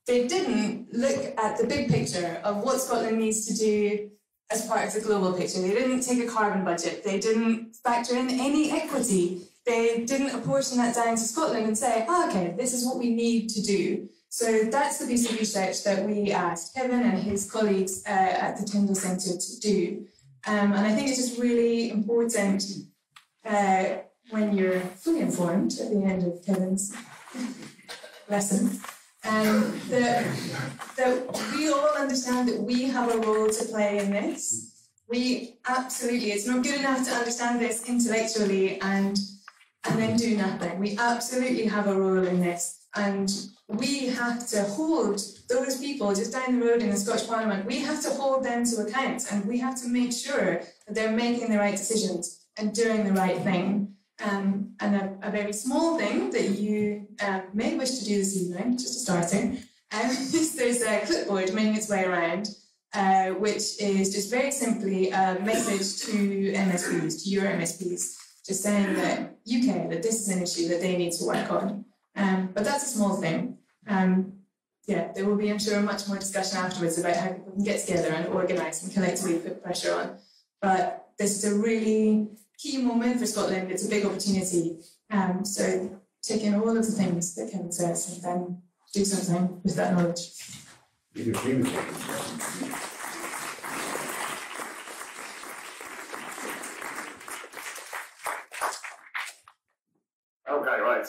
U: they didn't look at the big picture of what Scotland needs to do as part of the global picture. They didn't take a carbon budget. They didn't factor in any equity. They didn't apportion that down to Scotland and say, oh, okay, this is what we need to do. So that's the piece of research that we asked Kevin and his colleagues uh, at the Tyndall Centre to do. Um, and I think it's just really important uh, when you're fully informed at the end of Kevin's lesson um, that, that we all understand that we have a role to play in this. We absolutely, it's not good enough to understand this intellectually and and then do nothing. We absolutely have a role in this. And we have to hold those people just down the road in the Scottish Parliament, we have to hold them to account and we have to make sure that they're making the right decisions and doing the right thing. Um, and a, a, very small thing that you um, may wish to do this evening, just starting, um, <laughs> is there's a clipboard making its way around, uh, which is just very simply a message to MSPs, to your MSPs, just saying that UK, that this is an issue that they need to work on. Um, but that's a small thing. Um, yeah, there will be, I'm sure, much more discussion afterwards about how people can get together and organise and collectively put pressure on. But this is a really key moment for Scotland. It's a big opportunity. Um, so take in all of the things that Kevin says and then do something with that knowledge.
B: Okay, right.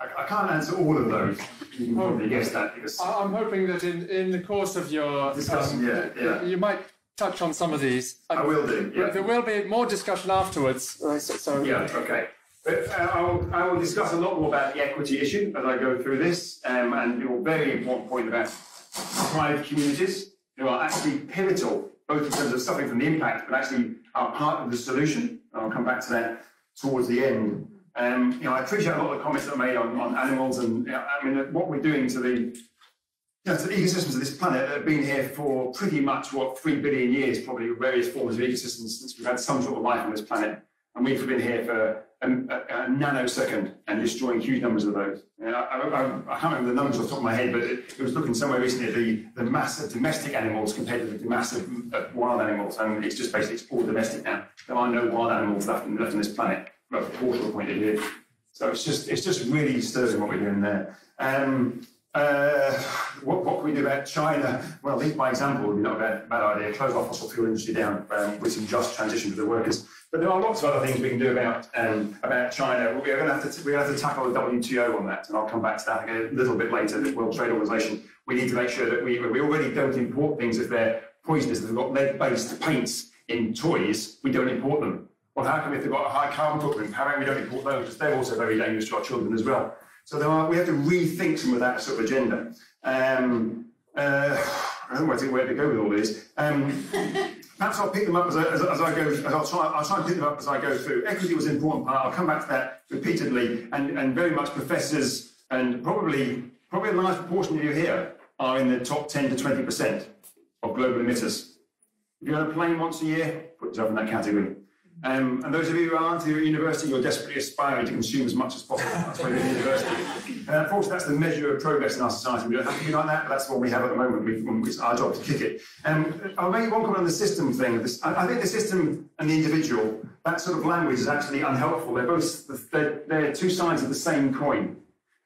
B: I, I can't answer all of those. You can probably guess that because
D: I- I'm hoping that in, in the course of your
B: Discussion, yeah, yeah.
D: you might touch on some of these.
B: I will do, yeah.
D: There will be more discussion afterwards. uh, so, so-
B: Yeah, okay. But uh, I, will, I will discuss a lot more about the equity issue as I go through this, um, and your very important point about private communities who are actually pivotal, both in terms of suffering from the impact, but actually are part of the solution. I'll come back to that towards the end. Um, you know, I appreciate a lot of the comments that are made on, on animals, and you know, I mean, what we're doing to the you know, to the ecosystems of this planet that have been here for pretty much what three billion years, probably various forms of ecosystems since we've had some sort of life on this planet, and we've been here for a, a, a nanosecond and destroying huge numbers of those. I, I, I, can't remember the numbers off the top of my head, but it, it was looking somewhere recently at the, the mass of domestic animals compared to the mass of uh, wild animals, and it's just basically it's all domestic now. There are no wild animals left, left on this planet a proportional point of view. So it's just it's just really disturbing what we're doing there. Um, uh, what, what can we do about China? Well, lead by example would be not a bad, bad idea. Close our fossil fuel industry down um, with some just transition for the workers. But there are lots of other things we can do about um, about China. We're going to have to to have to tackle the WTO on that, and I'll come back to that a little bit later. The World Trade Organization. We need to make sure that we we already don't import things if they're poisonous. If they've got lead-based paints in toys, we don't import them. Well, how come if they've got a high carbon footprint, how come we don't import those? Because they're also very dangerous to our children as well. So there are, we have to rethink some of that sort of agenda. Um, uh, I don't know where to go with all this. Um, <laughs> perhaps I'll pick them up as I, as, as I go. As I'll try. I'll try and pick them up as I go through. Equity was an important part. I'll come back to that repeatedly, and, and very much professors and probably probably a large proportion of you here are in the top 10 to 20 percent of global emitters. If you're on a plane once a year, put yourself in that category. Um, and those of you who aren't here at university, you're desperately aspiring to consume as much as possible. That's why you're at university. And unfortunately, that's the measure of progress in our society. We don't have to be like that, but that's what we have at the moment. We, it's our job to kick it. Um, I'll make one comment on the system thing. This, I, I, think the system and the individual, that sort of language is actually unhelpful. They're both they're, they're two sides of the same coin.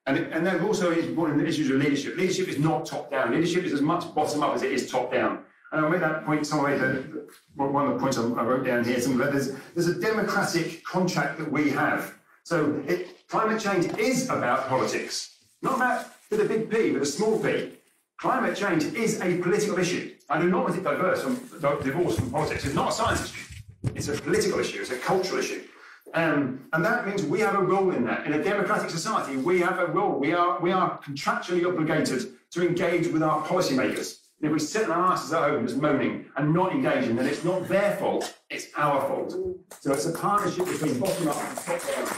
B: And, and they're also important issues of leadership. Leadership is not top down. Leadership is as much bottom up as it is top down. And I'll make that point some way that one of the points I wrote down here is of there's, there's a democratic contract that we have. So it, climate change is about politics, not about with a big P, with a small p. Climate change is a political issue. I do not want it diverse from, divorced from politics. It's not a science issue. It's a political issue. It's a cultural issue. Um, and that means we have a role in that. In a democratic society, we have a role. We are, we are contractually obligated to engage with our policymakers. If we sit on our asses at home just moaning and not engaging, then it's not their fault, it's our fault. So it's a partnership between bottom up and top down.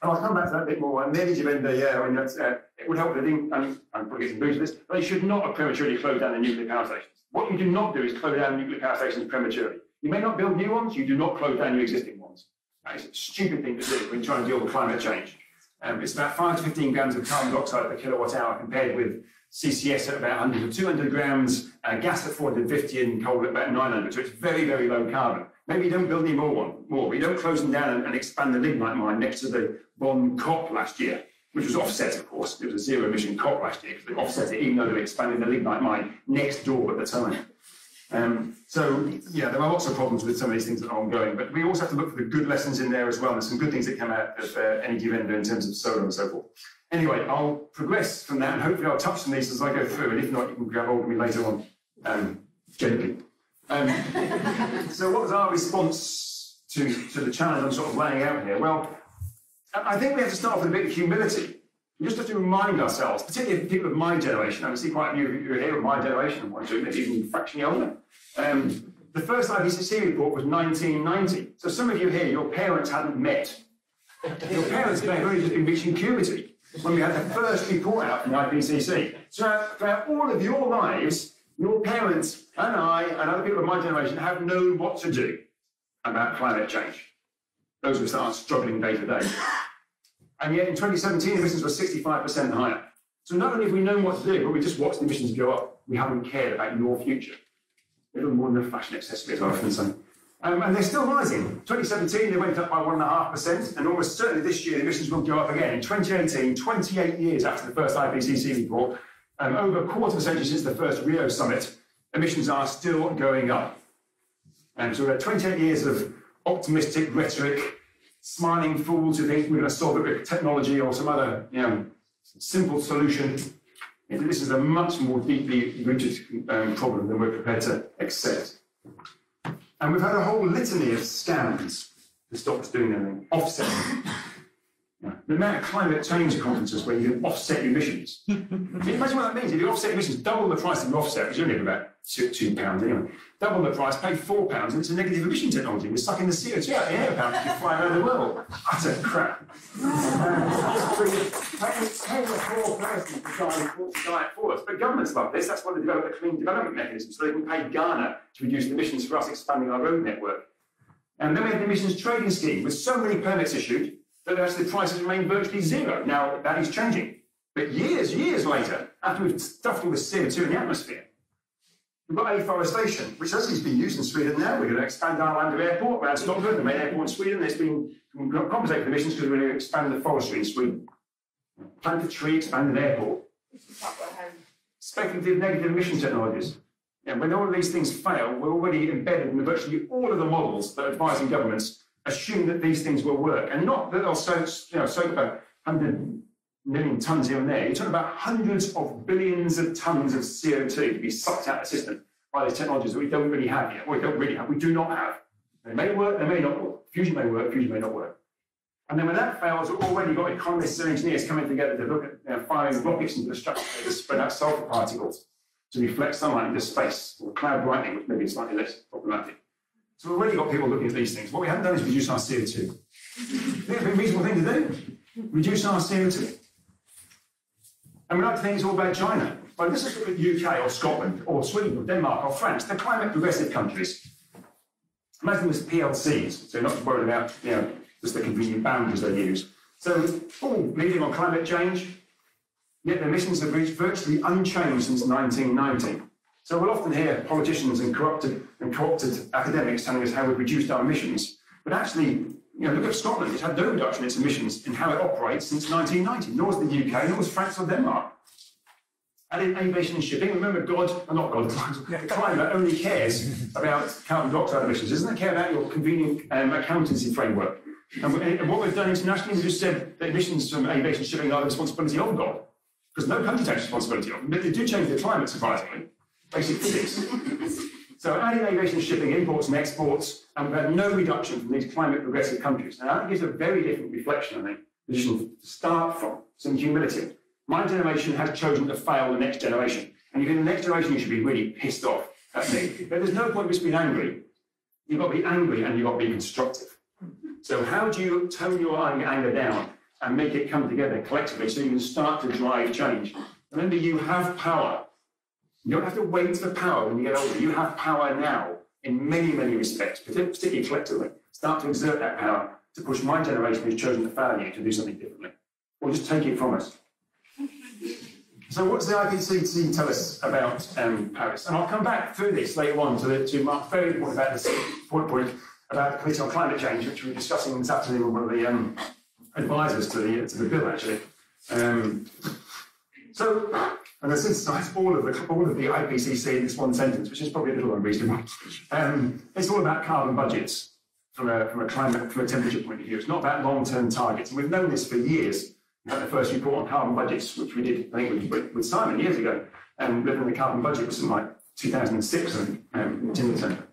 B: And I'll come back to that a bit more. And the Energiewende, yeah, I mean, that's, uh, it would help the thing, and I'm probably getting boost this, they should not have prematurely closed down the nuclear power stations. What you do not do is close down nuclear power stations prematurely. You may not build new ones, you do not close down your existing ones. That is a stupid thing to do when trying to deal with climate change. Um, it's about 5 to 15 grams of carbon dioxide per kilowatt hour compared with CCS at about 100 or 200 grams, uh, gas at 450 and coal at about 900. So it's very, very low carbon. Maybe you don't build any more one, more, but you don't close them down and, and expand the lignite mine next to the Bonn COP last year, which was offset, of course. It was a zero emission COP last year because they offset it, even though they expanding the lignite mine next door at the time. Um, so, yeah, there are lots of problems with some of these things that are ongoing, but we also have to look for the good lessons in there as well. There's some good things that come out of uh, Energiewende in terms of solar and so forth. Anyway, I'll progress from that and hopefully I'll touch on these as I go through, and if not, you can grab hold of me later on, um, gently. Um, <laughs> so, what was our response to, to the challenge I'm sort of laying out here? Well, I think we have to start off with a bit of humility. We just have to remind ourselves, particularly people of my generation, I see quite a few of you here of my generation, and one or two, maybe even fractionally older. Um, the first IPCC report was 1990. So some of you here, your parents hadn't met. Your parents may have only just been reaching puberty when we had the first report out from the IPCC. So throughout all of your lives, your parents and I and other people of my generation have known what to do about climate change. Those of us that are struggling day to day. And yet in 2017, emissions were 65% higher. So not only have we known what to do, but we just watched the emissions go up. We haven't cared about your future. A little more than a fashion accessory, as I often say. Um, and they're still rising. 2017, they went up by 1.5%, and almost certainly this year, the emissions will go up again. In 2018, 28 years after the first IPCC report, um, over a quarter of a century since the first Rio summit, emissions are still going up. And so we've had 28 years of optimistic rhetoric, smiling fools who think we're going to solve it with technology or some other, you know, simple solution. This is a much more deeply rooted um, problem than we're prepared to accept. And we've had a whole litany of scams stop us doing anything. Offsetting. <laughs> The amount of climate change conferences where you can offset emissions. Can <laughs> you imagine what that means? If you offset emissions, double the price of your offset, which is only about two, two pounds anyway. Double the price, pay four pounds, and it's a negative emission technology. We're sucking the CO2 out of the air apparently you fly around the world. Utter crap. paying the poor person to try and diet for us. But governments love this. That's why they developed a clean development mechanism, so they can pay Ghana to reduce the emissions for us expanding our road network. And then we have the emissions trading scheme with so many permits issued that actually the price prices remain virtually zero. Now that is changing. But years, years later, after we've stuffed all this CO2 in the atmosphere, We've got afforestation, which has been used in Sweden now. We're going to expand Arlanda Airport around Stockholm, the main airport in Sweden. There's been compensated for emissions because we're going to expand the forestry in Sweden. Plant a tree, expand an airport. Speculative negative emission technologies. And when all of these things fail, we're already embedded in virtually all of the models that advising governments assume that these things will work. And not that they'll soak, you know, soak about 100 million tonnes here and there. You're talking about hundreds of billions of tonnes of CO2 to be sucked out of the system by these technologies that we don't really have yet. we don't really have. We do not have. They may work, they may not work. Fusion may work, fusion may not work. And then when that fails, we've already got economists and engineers coming together to look at you know, firing rockets into the to spread out sulfur particles to reflect sunlight into space, or cloud brightening, which may be slightly less problematic. So we've already got people looking at these things. What we haven't done is reduce our CO2. It's a reasonable thing to do. Reduce our CO2. And we like to think it's all about China. But this is the UK or Scotland or Sweden or Denmark or France. They're climate progressive countries. Imagine this PLCs, so not worried about you know, just the convenient boundaries they use. So, all leading on climate change, yet the emissions have reached virtually unchanged since 1990. So we'll often hear politicians and corrupted and co-opted academics telling us how we've reduced our emissions. But actually, you know, look at Scotland. It's had no reduction in its emissions in how it operates since 1990. Nor has the UK, nor has France or Denmark. And in aviation and shipping, remember, God, not God, the <laughs> climate only cares about carbon dioxide emissions. Doesn't it care about your convenient um, accountancy framework? And, and, what we've done internationally, we just said that emissions from aviation and shipping are the responsibility of God. Because no country takes responsibility of them. But they do change the climate, surprisingly. Basic physics. <laughs> So adding aviation shipping, imports and exports, and we've had no reduction from these climate progressive countries. Now that gives a very different reflection, I think, position to start from, some humility. My generation has chosen to fail the next generation. And if you're the next generation, you should be really pissed off at me. But there's no point in just being angry. You've got to be angry and you've got to be constructive. So how do you tone your anger down and make it come together collectively so you can start to drive change? Remember, you have power. You don't have to wait for power when you get older. You have power now in many, many respects, particularly collectively. Start to exert that power to push my generation who's chosen to you to do something differently. Or just take it from us. So what's the IPCC tell us about um, Paris? And I'll come back through this later on to, the, to Mark's very point about this point, point about the Committee on Climate Change, which we were discussing this afternoon with one of the um, advisors to the, to the bill, actually. Um, so I'm going synthesize all of the all of the IPCC in this one sentence, which is probably a little unreasonable. Um, it's all about carbon budgets from a, from a climate, from a temperature point of view. It's not about long-term targets. And we've known this for years. Had the first report on carbon budgets, which we did, I think, with, with Simon years ago. And living the carbon budget was in like 2006 um, in Centre.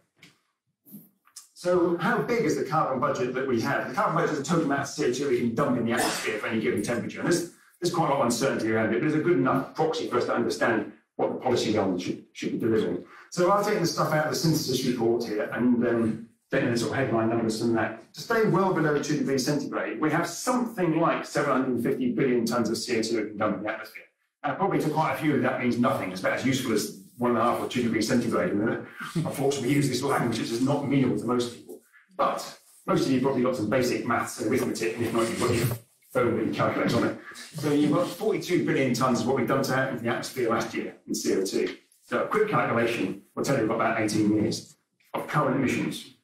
B: So how big is the carbon budget that we have? The carbon budget is the total amount of CO2 we can dump in the atmosphere for any given temperature. And there's, there's quite a lot of uncertainty around it, but it's a good enough proxy for us to understand what the policy element should, should be delivering. So I'll take the stuff out of the synthesis report here and um, then the sort of headline numbers from that. To stay well below 2 degrees centigrade, we have something like 750 billion tonnes of CO2 we in the atmosphere. And probably to quite a few, that means nothing. It's about as useful as one and a half or two degrees centigrade. And <laughs> unfortunately, we use this language which is not meaningful to most people. But most of you probably got some basic maths and arithmetic, and if not, you've got your with calculator on it. So you've got 42 billion tonnes of what we've out into the atmosphere last year in CO2. So a quick calculation will tell you we've got about 18 years of current emissions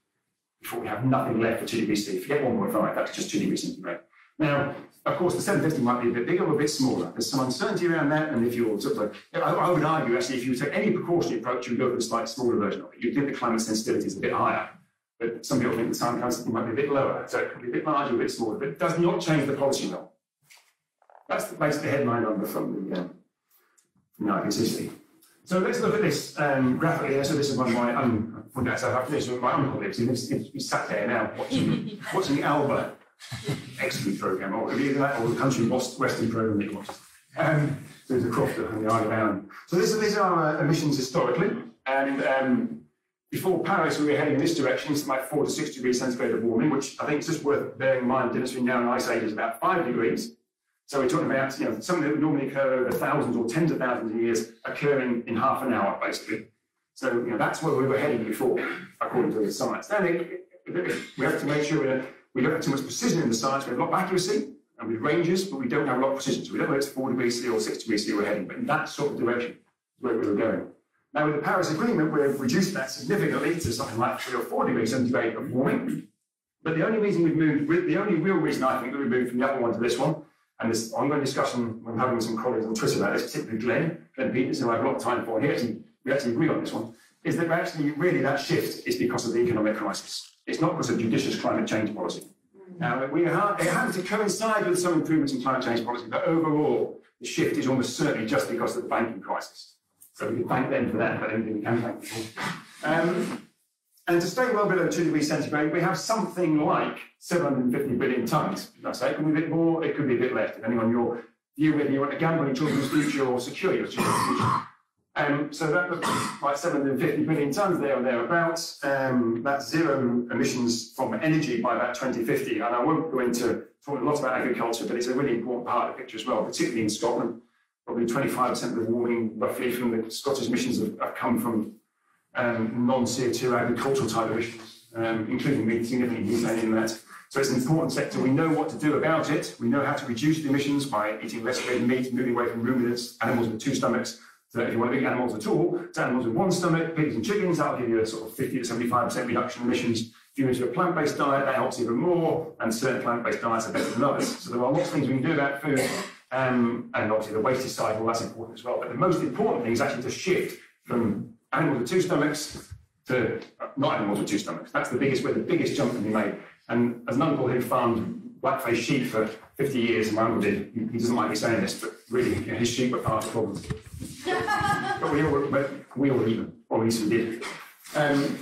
B: before we have nothing left for 2 degrees C. Forget 1.5, that's just 2 degrees centigrade. Now, of course, the 750 might be a bit bigger or a bit smaller. There's some uncertainty around that, and if you're sort of, I, I would argue actually, if you take any precautionary approach, you would go for a slightly smaller version of it. You'd think the climate sensitivity is a bit higher, but some people think the climate sensitivity might be a bit lower, so it could be a bit larger, a bit smaller, but it does not change the policy goal. That's the, basically the headline number from the, um, from the IPCC. So let's look at this um, graphically. So this is one of my, um, that's how this is my uncle lives. He lives, he's sat there now watching, <laughs> watching the Alba excellent program, or either that or the country western program that he watches. Um, there's the Crofter and the Isle of Arran. So this, these are uh, emissions historically, and um, before Paris, we were heading in this direction, it's like four to six degrees centigrade of warming, which I think is just worth bearing in mind. The difference between now and ice age is about five degrees. So we're talking about you know something that would normally occur over thousands or tens of thousands of years occurring in half an hour, basically. So you know that's where we were heading before, according to the science. Then we have to make sure we don't have too much precision in the science. We have a lot of accuracy and with ranges, but we don't have a lot of precision. So we don't know if it's four degrees C or six degrees C we're heading, but in that sort of direction is where we were going. Now, with the Paris Agreement, we've reduced that significantly to something like three or four degrees centigrade of warming. But the only reason we've moved, the only real reason I think that we've moved from the other one to this one, and this ongoing discussion I'm having with some colleagues on Twitter about this, particularly Glen, Glen Peters, who I have a lot of time for, and he actually, we actually agree on this one, is that actually really that shift is because of the economic crisis. It's not because of judicious climate change policy. Hmm. Now, we it happens to coincide with some improvements in climate change policy, but overall, the shift is almost certainly just because of the banking crisis. So we can thank them for that, but I think we can thank them. Um, and to stay well below 2 degrees centigrade, we have something like 750 billion tonnes. I say it could be a bit more, it could be a bit less, depending on your view whether you want to gamble in children's future or secure your children's future. Um, so that looks like 750 billion tonnes there or thereabouts. Um, that's zero emissions from energy by about 2050. And I won't go into talking a lot about agriculture, but it's a really important part of the picture as well, particularly in Scotland. Probably 25% of the warming, roughly, from the Scottish emissions have, have come from um, non-CO2 agricultural type emissions, um, including significant methane in that. So it's an important sector. We know what to do about it. We know how to reduce the emissions by eating less red meat, moving away from ruminants, animals with two stomachs, so if you want to eat animals at all, it's animals with one stomach, pigs and chickens, that'll give you a sort of 50 to 75% reduction in emissions. If you move to a plant-based diet, that helps even more, and certain plant-based diets are better than others. So there are lots of things we can do about food, um, and obviously the wastage side, well, that's important as well. But the most important thing is actually to shift from animals with two stomachs to uh, not animals with two stomachs. That's the biggest, where the biggest jump can be made. And as an uncle who farmed black-faced sheep for 50 years, and my uncle did, he doesn't like me saying this, but really, you know, his sheep were part of the problem <laughs> but we all, but we all even, or at least we did. Um,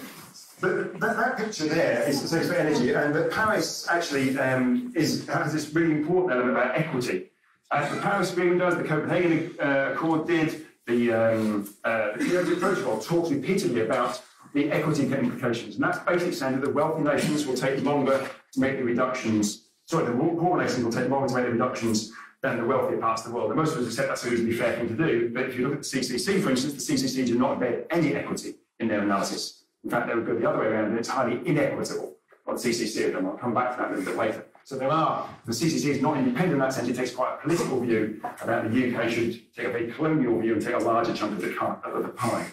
B: but that, that, picture there is so for energy, and that Paris actually um, is has this really important element about equity. As the Paris Agreement does, the Copenhagen uh, Accord did, the, um, uh, Kyoto Protocol talks repeatedly about the equity implications, and that's basically saying that the wealthy nations will take longer to make the reductions. Sorry, the poor nations will take longer to make the reductions than the wealthier parts of the world. And most of us accept that's a reasonably fair thing to do. But if you look at the CCC, for instance, the CCC do not embed any equity in their analysis. In fact, they would go the other way around, and it's highly inequitable what the CCC have done. I'll come back to that a little bit later. So there are, the CCC is not independent in that sense, it takes quite a political view about the UK should take a very colonial view and take a larger chunk of the, of the pie.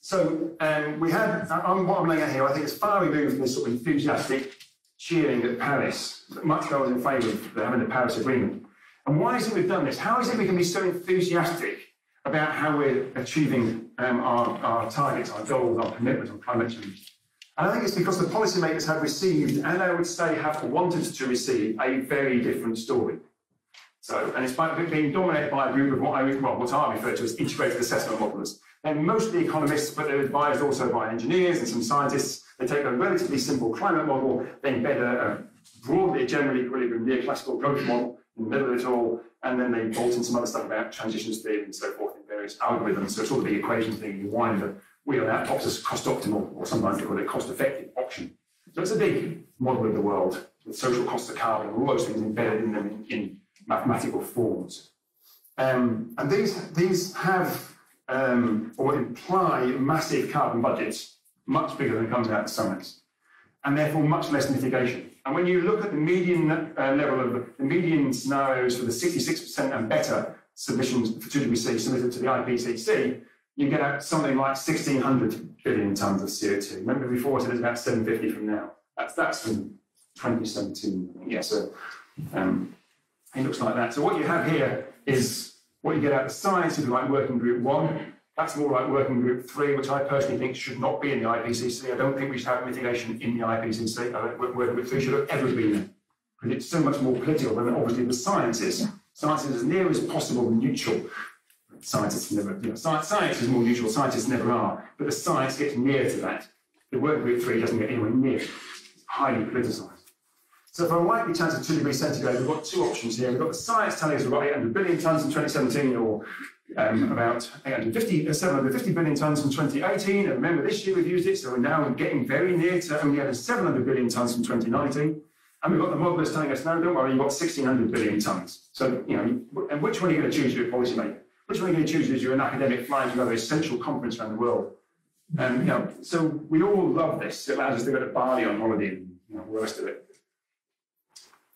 B: So um, we had, on what I'm laying out here, I think it's far removed from this sort of enthusiastic cheering at Paris, much I was in favour of having the Paris Agreement. And why is it we've done this? How is it we can be so enthusiastic about how we're achieving um, our, our targets, our goals, our commitments on climate change? And I think it's because the policymakers have received, and I would say have wanted to receive, a very different story. So, and it's by being dominated by a group of what I, well, what refer to as integrated assessment modelers. And mostly economists, but they're advised also by engineers and some scientists. They take a relatively simple climate model, they embed a, broadly general equilibrium neoclassical growth model in the middle of it all, and then they bolt in some other stuff about transitions theory and so forth in various algorithms. So it's all the equation thing, you wind the wheel out, pops as cost optimal, or sometimes they call it cost effective option. So it's a big model of the world with social cost of carbon and all those things embedded in them in, mathematical forms. Um, and these, these have um, or imply massive carbon budgets, much bigger than comes out of summits, and therefore much less mitigation. And when you look at the median uh, level of the, median scenarios for the 66% and better submissions for 2 degree C submitted to the IPCC, you get out something like 1,600 billion tonnes of CO2. Remember before it said it's about 750 from now. That's, that's from 2017. Yeah, so um, it looks like that. So what you have here is what you get out of science, if you like, working group one, that's more like working group three, which I personally think should not be in the IPCC. I don't think we should have mitigation in the IPCC. I don't working group three should have ever been there. Because it's so much more political than obviously the science is. Science is as near as possible neutral. Scientists never, you know, science, science is more neutral, scientists never are, but the science gets near to that. The working group three doesn't get anywhere near. It's highly politicized. So for a likely chance of 2 degrees centigrade, we've got two options here. We've got the science telling us we've got 800 billion tonnes in 2017, or um, about 850, uh, 750 billion tonnes from 2018. And remember, this year we've used it, so we're now getting very near to only having 700 billion tonnes from 2019. And we've got the modelers telling us, no, don't worry, you've got 1,600 billion tonnes. So, you know, and which one are you going to choose your policymaker? Which one are you going to choose as you're an academic flying to another essential conference around the world? And, you know, so we all love this. It allows us to go to Bali on holiday and you know, all the rest of it.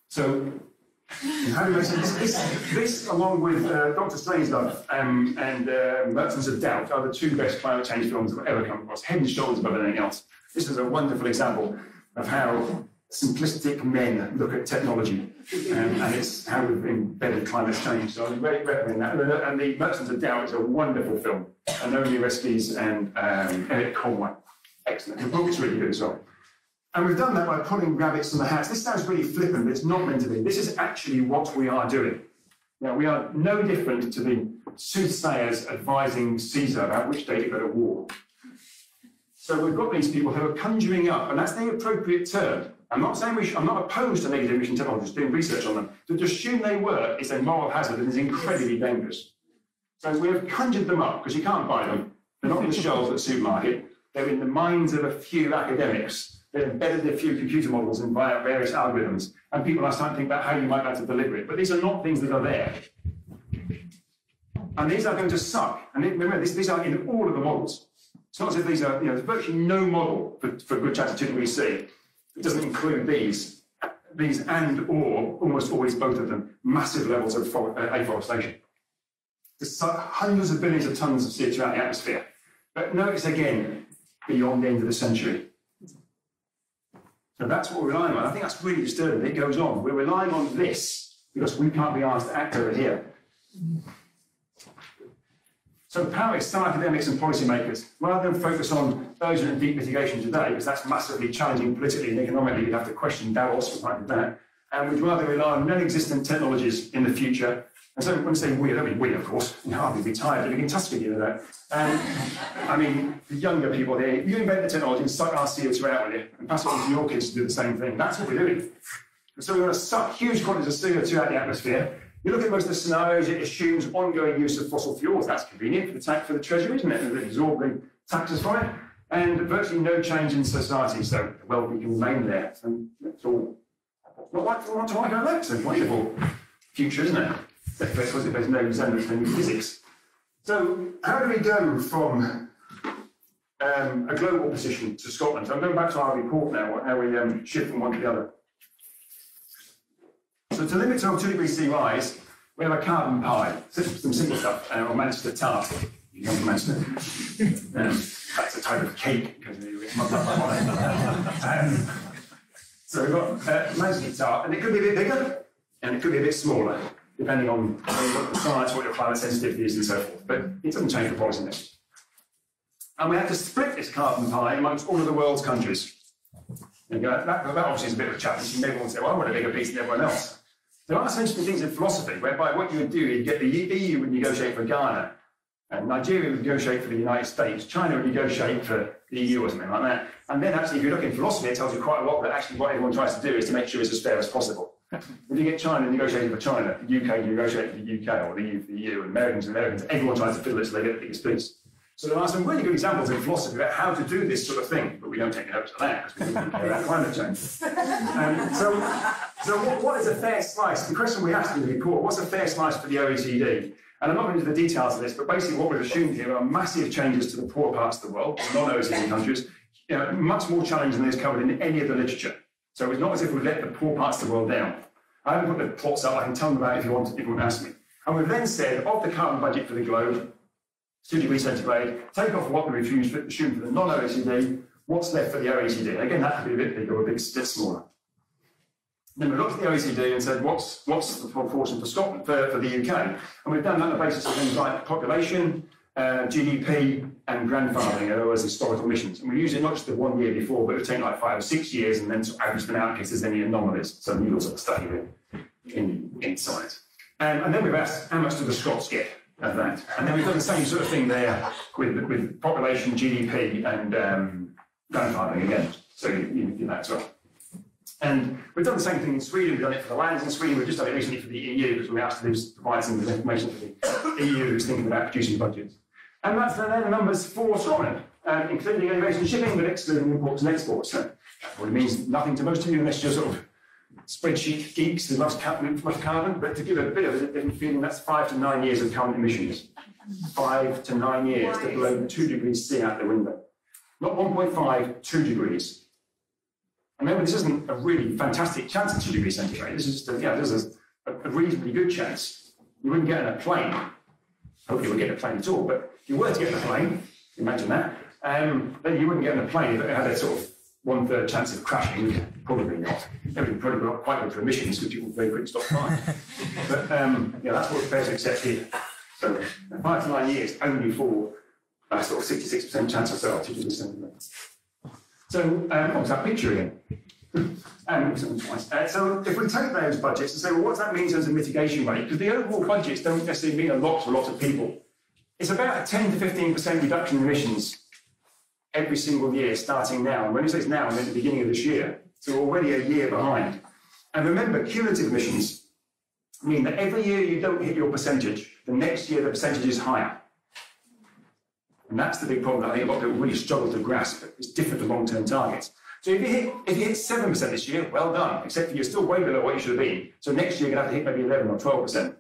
B: So, <laughs> how do I? This, this along with uh, Dr. Strangelove um, and uh, Merchants of Doubt, are the two best climate change films I've ever come across, head and shoulders above anything else. This is a wonderful example of how simplistic men look at technology um, and it's how we've embedded climate change. So I really recommend that. And the Merchants of Doubt is a wonderful film. And Naomi Oreskes and um, Erik Conway. Excellent. The book's really good as well. And we've done that by pulling rabbits from the hats. This sounds really flippant, but it's not meant to be. This is actually what we are doing. Now, we are no different to the soothsayers advising Caesar about which day to go to war. So we've got these people who are conjuring up, and that's the appropriate term. I'm not saying we should, I'm not opposed to negative emission technologies, doing research on them. To assume they work is a moral hazard and is incredibly dangerous. So we have conjured them up because you can't buy them. They're not in the shelves at the supermarket. They're in the minds of a few academics They've embedded a few computer models in via various algorithms, and people are starting to think about how you might like to deliver it. But these are not things that are there. And these are going to suck. And remember, these, these are in all of the models. It's not as if these are, you know, there's virtually no model for, for good chat 2 degrees That doesn't include these. These and or almost always both of them, massive levels of uh, afforestation. There's hundreds of billions of tons of CO2 out the atmosphere. But notice again, beyond the end of the century, so that's what we're relying on. I think that's really disturbing. It goes on. We're relying on this because we can't be asked to act over here. So Paris, some academics and policymakers, rather than focus on urgent and deep mitigation today, because that's massively challenging politically and economically, you'd have to question Davos for like that, and we'd rather rely on non-existent technologies in the future and so when I say we, I mean we, of course, <laughs> you know, I'll be retired living in Tuscany, you know that. I mean, the younger people here, you invent the technology and suck our CO2 out with it and pass it on to your kids to do the same thing. That's what we're doing. And so we want to suck huge quantities of CO2 out of the atmosphere. You look at most of the scenarios, it assumes ongoing use of fossil fuels. That's convenient for the tax for the treasury, isn't it? And they absorb the taxes from it. And virtually no change in society, so well we can remain there. And that's all. Not like we want to like our It's a wonderful future, isn't it? because there's no resemblance to physics. So how do we go from um, a global position to Scotland? So I'm going back to our report now, how we um, shift from one to the other. So to limit to two degrees C rise, we have a carbon pie, some simple stuff, and uh, or Manchester tart. From um, that's a type of cake because um, So we've got uh, Manchester tart, and it could be a bit bigger, and it could be a bit smaller, depending on what the science, what your climate sensitivity is, and so forth. But it doesn't change the policy. And we have to split this carbon pie amongst all of the world's countries. And that, that, that obviously is a bit of a challenge. You may want to say, well, I want a bigger piece than everyone else. There are some interesting things in philosophy whereby what you would do, you'd get the EU would negotiate for Ghana, and Nigeria would negotiate for the United States, China would negotiate for the EU or something like that. And then actually, if you look in philosophy, it tells you quite a lot that actually what everyone tries to do is to make sure it's as fair as possible. If you get China negotiating for China, the UK negotiating for the UK, or the EU for the EU, and Americans and Americans, everyone tries to fiddle it so they get the biggest piece. So there are some really good examples in philosophy about how to do this sort of thing, but we don't take it notes of that because we don't care about climate change. Um, so, so what, what is a fair slice? The question we asked in the report, what's a fair slice for the OECD? And I'm not going into the details of this, but basically what we've assumed here are massive changes to the poor parts of the world, non-OECD countries, you know, much more challenging than is covered in any of the literature. So it's not as if we've let the poor parts of the world down. I haven't put the plots up, I can tell them about it if you want, if you want to ask me. And we've then said, of the carbon budget for the globe, two degrees centigrade, take off what we refuse for, assume for the non-OECD, what's left for the OECD? Again, that could be a bit bigger or a bit smaller. Then we looked at the OECD and said, what's, what's the proportion for Scotland, for, for the UK? And we've done that on the basis of things like population, uh, GDP, and grandfathering, in other words, historical emissions. And we use it not just the one year before, but we take like five or six years and then sort of average them out in case there's any anomalies. So you of study it in, in science. Um, and then we've asked, how much do the Scots get? of that. And then we've done the same sort of thing there with, with population, GDP, and um, grandfathering again. So you, you do that as well. And we've done the same thing in Sweden. We've done it for the lands in Sweden. We've just done it recently for the EU because we asked to provide some information for the EU who's thinking about producing budgets. And that's then the numbers for Scotland, um, including aviation shipping, but excluding imports and exports. That probably means nothing to most of you unless you're sort of spreadsheet geeks who loves carbon, but to give a bit of a different feeling, that's five to nine years of carbon emissions. Five to nine years to blow two degrees C out the window. Not 1.5, two degrees. And remember, this isn't a really fantastic chance at degrees centigrade. This is just a, yeah, this is a, a reasonably good chance. You wouldn't get in a plane. Hopefully, you wouldn't get in a plane at all. But if you were to get in a plane, imagine that, um, then you wouldn't get in a plane if it had a sort of one third chance of crashing, probably not. Everything probably not quite good for emissions because people very quickly stop flying. <laughs> but um, yeah, that's what prepared to accept here. So five to nine years only for a sort of 66% chance of so to do this. So um, was that picture again? <laughs> um, uh, so if we take those budgets and say, well, what does that mean in terms of mitigation rate? Because the overall budgets don't necessarily mean a lot to a lot of people. It's about a 10 to 15% reduction in emissions every single year starting now. And when it says now, I mean at the beginning of this year. So already a year behind. And remember, cumulative emissions mean that every year you don't hit your percentage, the next year the percentage is higher. And that's the big problem that I think a lot of people really struggle to grasp. It's different to long-term targets. So if you hit if you hit seven percent this year, well done. Except you're still way below what you should have been. So next year you're gonna have to hit maybe eleven or twelve percent.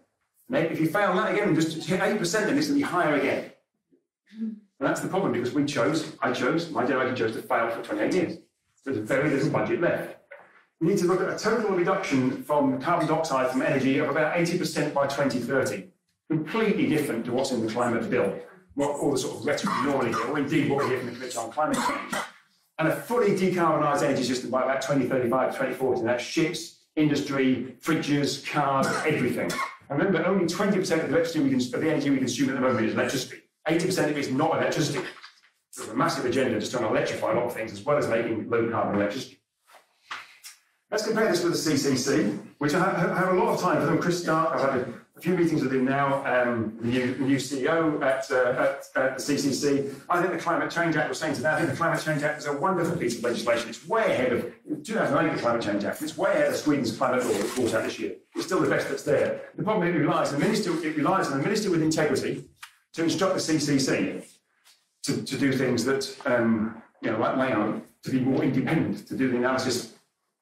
B: If you fail that again, just hit eight percent, then it's gonna be higher again. And that's the problem because we chose, I chose, my generation chose to fail for 28 years. There's very little budget left. We need to look at a total reduction from carbon dioxide from energy of about 80% by 2030. Completely different to what's in the climate bill, what all the sort of rhetoric we normally hear, or indeed what we hear from the Committee on Climate Change. And a fully decarbonised energy system by about 2035 2040. That's ships, industry, fridges, cars, everything. And remember, only 20% of the, electricity we can, of the energy we consume at the moment is electricity. 80% of it is not electricity. There's a massive agenda just trying to electrify a lot of things as well as making low carbon electricity. Let's compare this with the CCC, which I have, have a lot of time for them. Chris Stark, I've had a, a few meetings with him now, um, the, new, new CEO at, uh, at, at, the CCC. I think the Climate Change Act was saying today, I think the Climate Change Act is a wonderful piece of legislation. It's way ahead of 2008, the Climate Change Act. It's way ahead of Sweden's climate law that brought out this year. It's still the best that's there. The problem it relies, the minister, it relies on the minister with integrity to instruct the CCC to, to do things that, um, you know, like layout, to be more independent, to do the analysis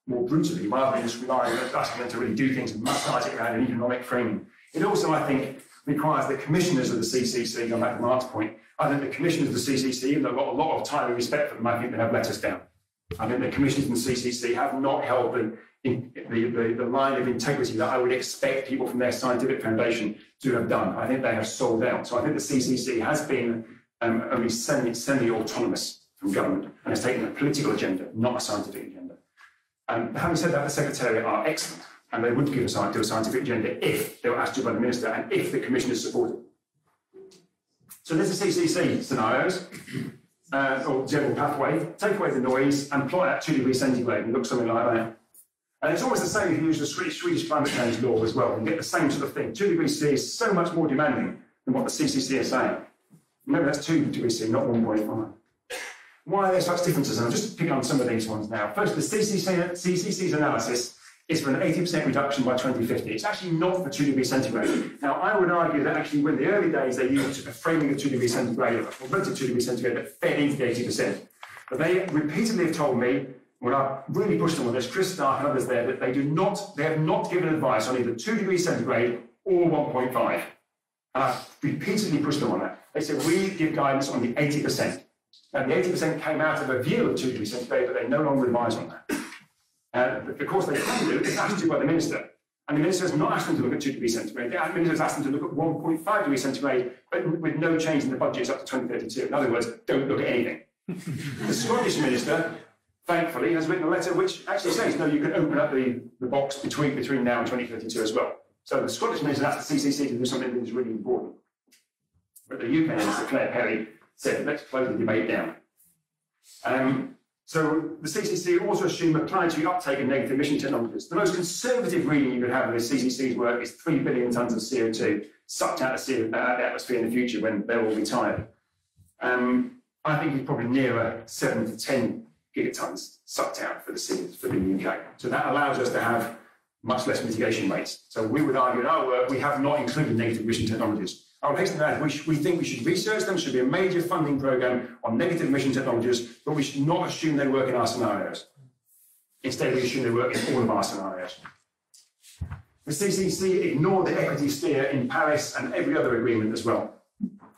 B: more brutally, rather than just relying on asking them to really do things and massage it around an economic framing. It also, I think, requires the commissioners of the CCC, going back to Mark's point, I think the commissioners of the CCC, even though I've got a lot of time and respect for them, I think they have let us down. I think the commissioners and the CCC have not held the, in, the, the, the line of integrity that I would expect people from their scientific foundation to have done. I think they have sold out. So I think the CCC has been um, only semi, semi-autonomous from government and has taken a political agenda, not a scientific agenda. Um, having said that, the Secretariat are excellent and they would give a, to a scientific agenda if they were asked to by the Minister and if the Commissioners supported. So there's the CCC scenarios, uh, or general pathway, take away the noise and plot at 2 degrees centigrade and look something like that. And it's always the same if you use the Swedish, Swedish climate change law as well and get the same sort of thing. 2 degrees C is so much more demanding than what the CCC is saying. Remember, that's 2 degrees C, not 1.5. Why are there such differences? And I'm just picking on some of these ones now. First, the CCC, CCC's analysis is for an 80% reduction by 2050. It's actually not for 2 degrees centigrade. Now, I would argue that actually, when the early days, they used a framing of 2 degrees centigrade, or relative 2 degrees centigrade, that fed into the 80%. But they repeatedly have told me, when I really pushed them on this, Chris Stark and others there, that they do not, they have not given advice on either 2 degrees centigrade or 1.5. And I've repeatedly pushed them on that. They said, we give guidance on the 80%. And the 80% came out of a view of 2 degrees centigrade, but they no longer advise on that. Uh, of course, they can do, it's asked to by the minister. And the minister has not asked them to look at 2 degrees centigrade. The minister has asked them to look at 1.5 degrees centigrade, but with no change in the budgets up to 2032. In other words, don't look at anything. <laughs> the Scottish minister, thankfully, has written a letter which actually says, no, you can open up the, the box between, between now and 2032 as well. So the Scottish minister asked the CCC to do something that is really important. But the UK minister, Claire Perry, said, let's close the debate down. Um, so the CCC also assume a planetary uptake of negative emission technologies. The most conservative reading you could have of the CCC's work is 3 billion tonnes of CO2 sucked out of the atmosphere in the future when they're all retired. Um, I think it's probably nearer 7 to 10 gigatons sucked out for the, for the UK. So that allows us to have much less mitigation rates. So we would argue in our work, we have not included negative emission technologies. I would hasten add, we, we think we should research them, should be a major funding program on negative emission technologies, but we should not assume they work in our scenarios. Instead, we assume they work in all of our scenarios. The CCC ignored the equity steer in Paris and every other agreement as well.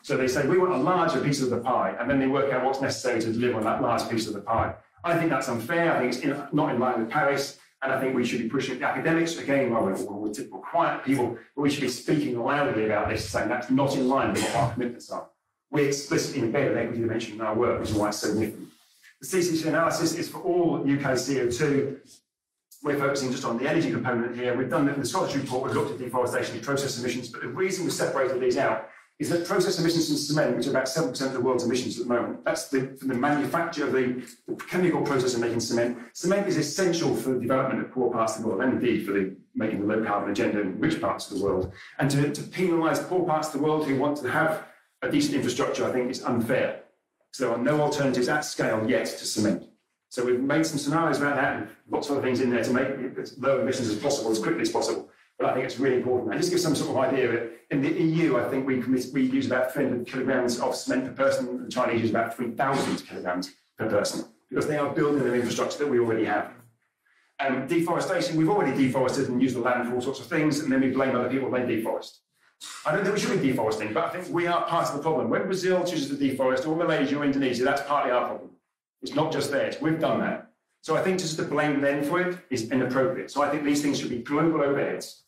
B: So they say we want a larger piece of the pie, and then they work out what's necessary to deliver on that large piece of the pie. I think that's unfair. I think it's in, not in line with Paris. And I think we should be pushing the academics again, well, we're, we're typical quiet people, but we should be speaking loudly about this, saying that's not in line with what our commitments are. We explicitly embed an equity dimension in our work, which is why it's so different. The CCC analysis is for all UK CO2. We're focusing just on the energy component here. We've done the Scottish report, we've looked at deforestation and process emissions, but the reason we separated these out is that process emissions from cement, which are about 7% of the world's emissions at the moment, that's the, the manufacture of the, the, chemical process of making cement. Cement is essential for the development of poor parts of the world, and indeed for the, making the low carbon agenda in rich parts of the world. And to, to penalise poor parts of the world who want to have a decent infrastructure, I think is unfair. So there are no alternatives at scale yet to cement. So we've made some scenarios about that and lots of other things in there to make as low emissions as possible, as quickly as possible but I think it's really important. And just give some sort of idea, in the EU, I think we, we use about 300 kilograms of cement per person, the Chinese use about 3,000 kilograms per person, because they are building an infrastructure that we already have. And deforestation, we've already deforested and used the land for all sorts of things, and then we blame other people when they deforest. I don't think we should be deforesting, but I think we are part of the problem. When Brazil chooses to deforest, or Malaysia or Indonesia, that's partly our problem. It's not just theirs. We've done that. So I think just to blame them for it is inappropriate. So I think these things should be global overheads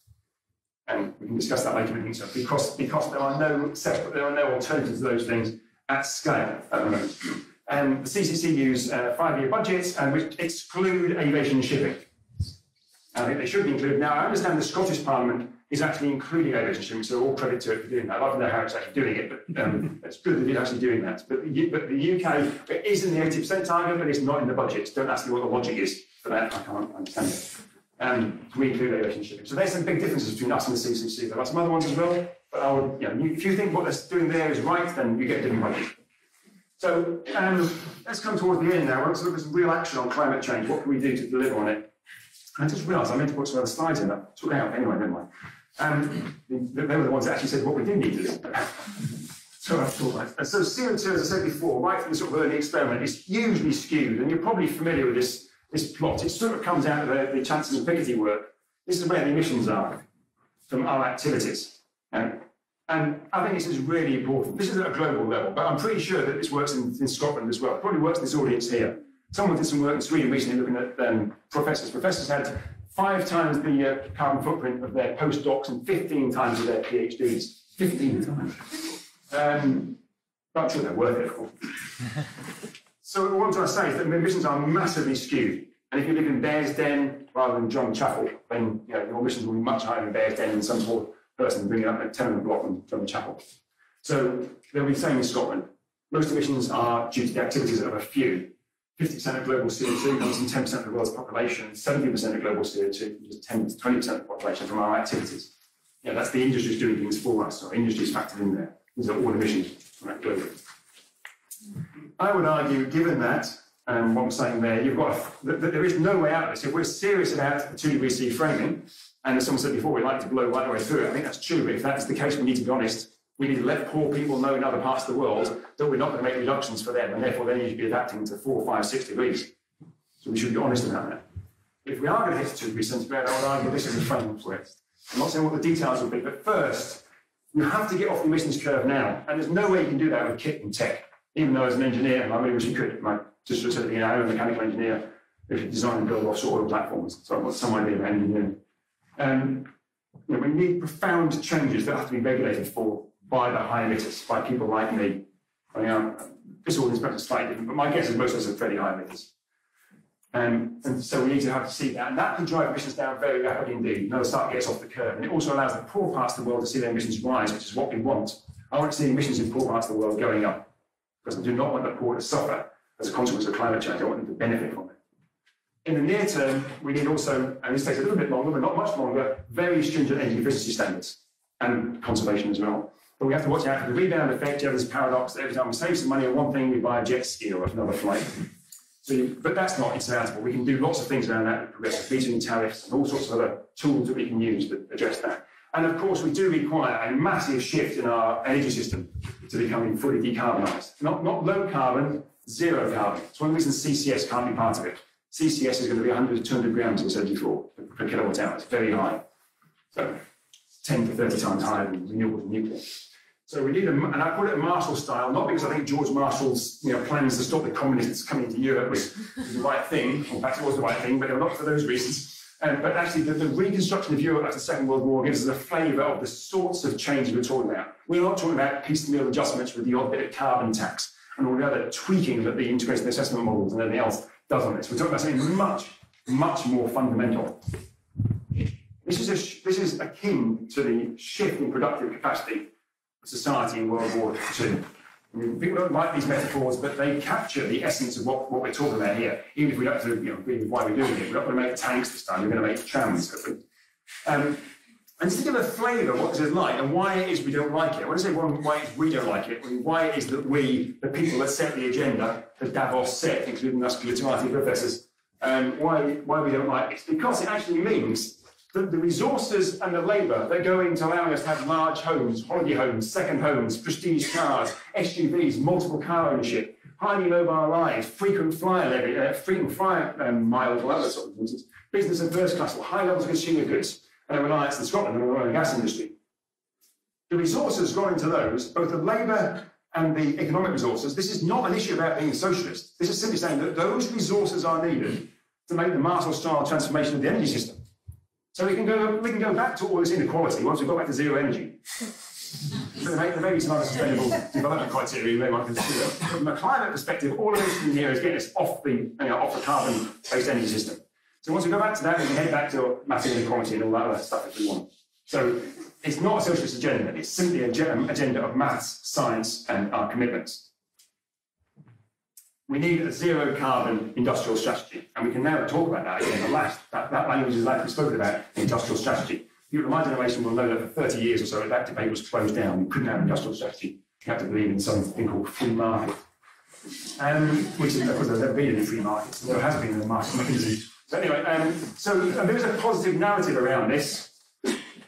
B: and we can discuss that later in detail, because, because there are no separate, there are no alternatives to those things at scale at the moment. And the CCC use uh, five-year budgets and which exclude aviation and shipping. I think they should be included. Now, I understand the Scottish Parliament is actually including aviation shipping, so all credit to it for doing that. I don't know how it's actually doing it, but um, <laughs> it's good that it's actually doing that. But the, but the UK it is in the 80% target, but it's not in the budget. Don't ask me what the logic is for that. I can't understand it um, aviation shipping. So there's some big differences between us and the CCC. There are some other ones as well, but I would, you know, if you think what they're doing there is right, then you get different budget. So um, let's come towards the end now. Let's look at some real action on climate change. What can we do to deliver on it? I just realised I meant to put some other slides in. I took out anyway, never mind. Um, they were the ones that actually said what we did need to do. <laughs> so I thought that. So CO2, as I said before, right from the sort of early experiment, is hugely skewed, and you're probably familiar with this this plot, it sort of comes out of the, the Chancel and Piketty work. This is where the emissions are from our activities. And, and I think this is really important. This is at a global level, but I'm pretty sure that this works in, in Scotland as well. It probably works in this audience here. Someone did some work in Sweden recently looking at um, professors. Professors had five times the uh, carbon footprint of their postdocs and 15 times of their PhDs. 15 times. Um, but I'm sure they're worth it, of course. <laughs> so what I'm trying to say is that emissions are massively skewed. And if you live in Bearsden rather than Drumchapel, then you know, your emissions will be much higher in Bearsden than some poor person bringing up a tenement block in Drumchapel. So they'll be the same in Scotland. Most emissions are due to the activities of a few. 50% of global CO2 comes from 10% of the world's population, 70% of global CO2 comes 10 to 20% of the population from our activities. Yeah, that's the industries doing things for us, so industry's factored in there. These are all emissions right, globally. I would argue, given that, and what I'm saying there, you've got a, th- th- there is no way out of this. If we're serious about the two degree C framing, and as someone said before, we like to blow right the way through it. I think that's true. But if that's the case, we need to be honest. We need to let poor people know in other parts of the world that we're not going to make reductions for them, and therefore they need to be adapting to four, five, six degrees. So we should be honest about that. If we are going to hit two degrees centigrade, I would argue this is a framework for it. I'm not saying what the details will be, but first, you have to get off the emissions curve now. And there's no way you can do that with kit and tech. Even though as an engineer, I really wish you could, my sister said, you know, I'm a mechanical engineer, if you design and build offshore oil platforms. So I've got some idea of engineering. Um, you know, we need profound changes that have to be regulated for by the high emitters, by people like me. I mean, um, this audience perhaps slightly different, but my guess is most of us are fairly high emitters. Um, and so we need to have to see that. And that can drive emissions down very rapidly indeed. Another start gets off the curve. And it also allows the poor parts of the world to see their emissions rise, which is what we want. I want to see emissions in poor parts of the world going up because I do not want the poor to suffer as a consequence of climate change. I want them to benefit from it. In the near term, we need also, and this takes a little bit longer, but not much longer, very stringent energy efficiency standards and conservation as well. But we have to watch out for the rebound effect. You have this paradox that every time we save some money on one thing, we buy a jet ski or another flight. So, you, but that's not insurmountable. We can do lots of things around that with progressive featuring tariffs and all sorts of other tools that we can use to address that. And of course, we do require a massive shift in our energy system to becoming fully decarbonised. Not, not low carbon, zero carbon. It's one of the reasons CCS can't be part of it. CCS is going to be 100 to 200 grams, as I said before, per kilowatt hour. It's very high. So 10 to 30 times higher than renewable and nuclear. So we need a, and I call it a Marshall style, not because I think George Marshall's you know, plans to stop the communists coming to Europe was, was the right thing, in fact it was the right thing, but not for those reasons. Um, but actually the, the, reconstruction of Europe after the Second World War gives us a flavour of the sorts of changes we're talking about. We're not talking about piecemeal adjustments with the odd bit of carbon tax and all the other tweaking that the integrated assessment models and everything else does on this. We're talking about something much, much more fundamental. This is, a, this is akin to the shift in productive capacity of society in World War II. People don't like these metaphors, but they capture the essence of what, what we're talking about here. Even if we don't to, you know, agree with why we're doing it, we're not going to make tanks this time, we're going to make trams. Um, and just to give a flavour what this is like and why it is we don't like it. When I say why it is we don't like it, why it is that we, the people that set the agenda, the Davos set, including us literati professors, um, why, why we don't like it. It's because it actually means the, the resources and the labour that go into allowing us to have large homes, holiday homes, second homes, prestige cars, SUVs, multiple car ownership, highly mobile lives, frequent flyer levy, uh, frequent flyer um, miles, or other sort of things, business and first class, high levels of consumer goods, and a reliance in Scotland on the oil and gas industry. The resources gone into those, both the labour and the economic resources, this is not an issue about being a socialist. This is simply saying that those resources are needed to make the Marshall-style transformation of the energy system. So we can go we can go back to all this inequality once we've got back to zero energy. there, may, there may be some other sustainable development criteria want to consider. From a climate perspective, all of this in here is getting us off the you know, off the carbon-based energy system. So once we go back to that, we can head back to massive inequality and all that other stuff if we want. So it's not a socialist agenda, it's simply an um, agenda of maths, science, and our commitments we need a zero carbon industrial strategy. And we can now talk about that again. The last, that, that language is likely spoken about industrial strategy. People of my generation will know that for 30 years or so, that debate was closed down. We couldn't have industrial strategy. You had to believe in something called free market. Um, which is, of course, there's never been any free market. So there has been a market mechanism. So anyway, um, so there is a positive narrative around this.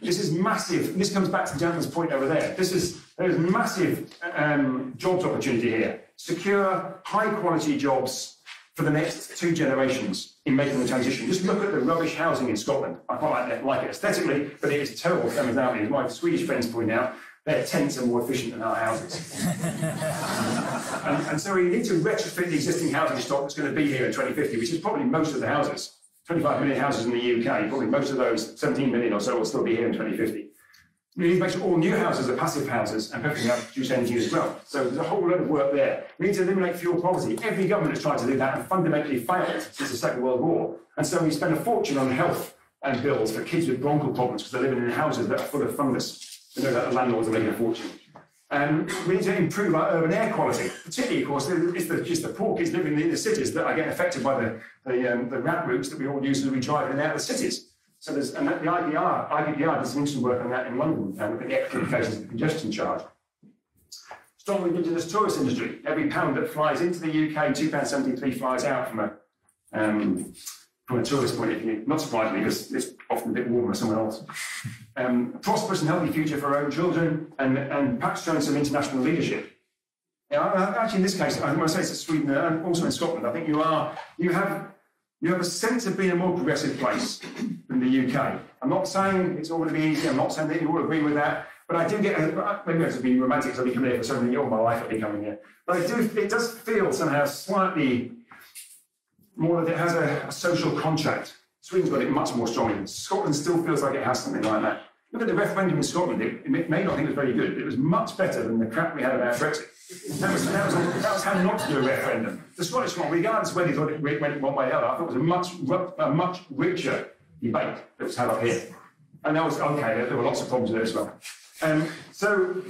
B: This is massive. This comes back to gentleman's point over there. This is there is massive um, jobs opportunity here secure high quality jobs for the next two generations in making the transition. Just look at the rubbish housing in Scotland. I quite like, like it aesthetically, but it is terrible thermodynamically. As my Swedish friends point out, their tents are more efficient than our houses. and, and so we need to retrofit the existing housing stock that's going to be here in 2050, which is probably most of the houses. 25 million houses in the UK, probably most of those, 17 million or so, will still be here in 2050. We need to make sure all new houses are passive houses and hopefully have produce energy as well. So there's a whole lot of work there. We need to eliminate fuel poverty. Every government has tried to do that and fundamentally failed since the Second World War. And so we spend a fortune on health and bills for kids with bronchial problems because they're living in houses that are full of fungus. We know that the landlords are making a fortune. Um, we need to improve our urban air quality, particularly, of course, it's the, just the poor kids living in the cities that are getting affected by the, the, um, the rat routes that we all use as we drive in and out of the cities. So there's, and the IPR, IPPR does some interesting work on that in London, and at the implications of the congestion charge. Strong indigenous tourist industry. Every pound that flies into the UK, £2.73 flies out from a, um, from a tourist point of view. Not surprisingly, because it's often a bit warmer somewhere else. Um, prosperous and healthy future for our own children, and, and perhaps showing some international leadership. Actually, in this case, I to say it's Sweden and also in Scotland. I think you are, you have you have a sense of being a more progressive place than the UK. I'm not saying it's all going to be easy. I'm not saying that you all agree with that. But I do get, maybe it's being romantic because I've been coming here for so many all my life I've been coming here. But I do, it does feel somehow slightly more that it has a, a social contract. Sweden's got it much more strongly. Scotland still feels like it has something like that. Look at the referendum in Scotland. It, it may not think it was very good, but it was much better than the crap we had about Brexit. That was, that was, that was how not to do a referendum. The Scottish one, regardless of whether you thought it went one way or the other, I thought it was a much, a much richer debate that was had up here. And that was okay, there were lots of problems there as well. Um, so,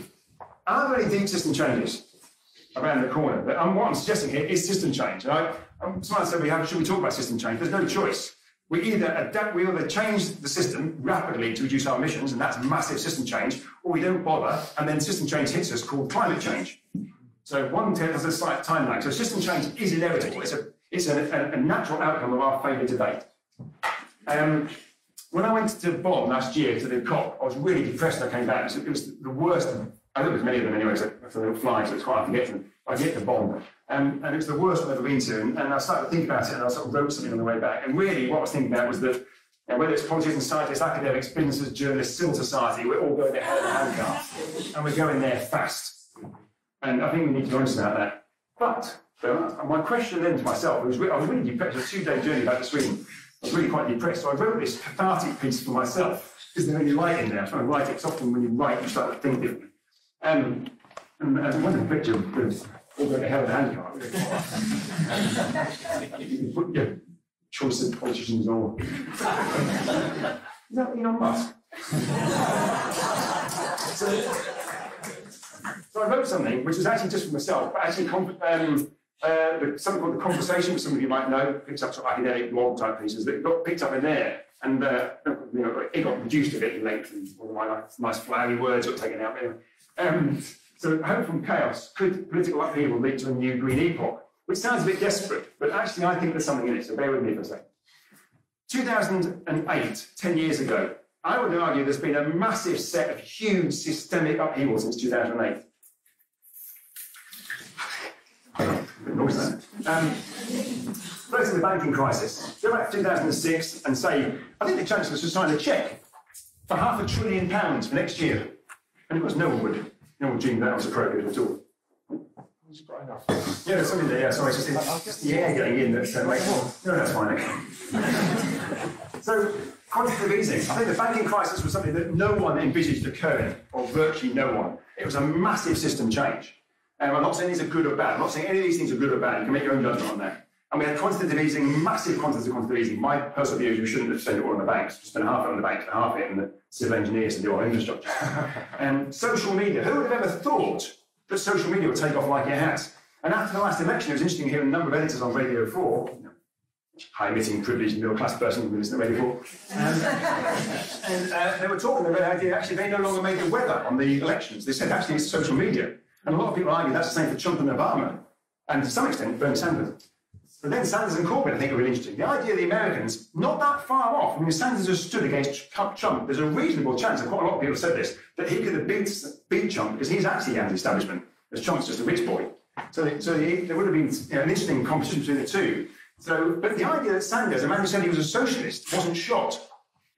B: are there any deep system changes around the corner? But, um, what I'm suggesting here is system change. And I, um, someone said, we have, should we talk about system change? There's no choice. We either adapt, we either change the system rapidly to reduce our emissions, and that's massive system change, or we don't bother, and then system change hits us called climate change. So one has a slight time lag. So system change is inevitable. It's a it's a, a, a natural outcome of our failure to date. Um, when I went to Bonn last year to the COP, I was really depressed. I came back. It was the worst. I think there's many of them anyway, so they were flying, so it's quite hard to get them. I get to Bonn, um, and it was the worst I've ever been to. And, and I started to think about it, and I sort of wrote something on the way back. And really, what I was thinking about was that whether it's politicians, scientists, academics, businesses, journalists, civil society, we're all going there hand in handcart, and we're going there fast. And I think we need to honest about that. But so my question then to myself was, I was really depressed. A two-day journey back to Sweden. I was really quite depressed. So I wrote this cathartic piece for myself. Isn't there any light in there? I trying to write it. Because often when you write, you start to think differently. Um, and, and one picture all going to have a handcart. you put your choice of politicians on. Is that Elon Musk? so, so I wrote something which was actually just for myself, but actually um, uh, something called The Conversation, which some of you might know, picks up sort of academic blog type pieces that got picked up in there. And uh, you know, it got reduced a bit in length, and all my nice, nice flowery words got taken out. Anyway. Um, so, Hope from Chaos could political upheaval lead to a new green epoch? Which sounds a bit desperate, but actually, I think there's something in it, so bear with me for a second. 2008, 10 years ago, I would argue there's been a massive set of huge systemic upheaval since 2008. Um, first the banking crisis. Go back to 2006 and say, I think the Chancellor should sign a cheque for half a trillion pounds for next year. And of course, no one would. No one dreamed that was appropriate at all. Yeah, something there. Yeah, sorry, just, just the air in that's uh, like, oh, no, that's fine. so, quantitative easing. I think the banking crisis was something that no one envisaged occurring, or virtually no one. It was a massive system change. And I'm not saying these are good or bad. I'm not saying any of these things are good or bad. You can make your own judgment on that. And we had quantitative easing, massive quantitative quantitative easing. My personal view is we shouldn't have spent it all on the banks. We spend half it on the banks and half it in the civil engineers and do our infrastructure. <laughs> and social media. Who would have ever thought that social media would take off like it has? And after the last election, it was interesting hearing a number of editors on Radio 4, you know, high emitting, privileged middle class person who listen to Radio 4. Um, <laughs> and uh, they were talking about the idea actually they no longer made the weather on the elections. They said actually it's social media. And a lot of people argue that's the same for Trump and Obama, and to some extent Bernie Sanders. But then Sanders and Corbyn, I think, are really interesting. The idea of the Americans, not that far off. I mean, Sanders has stood against Trump. There's a reasonable chance, and quite a lot of people have said this, that he could have beat, beat Trump because he's actually anti-establishment, as Trump's just a rich boy. So, so there would have been you know, an interesting competition between the two. So, but the idea that Sanders, a man who said he was a socialist, wasn't shot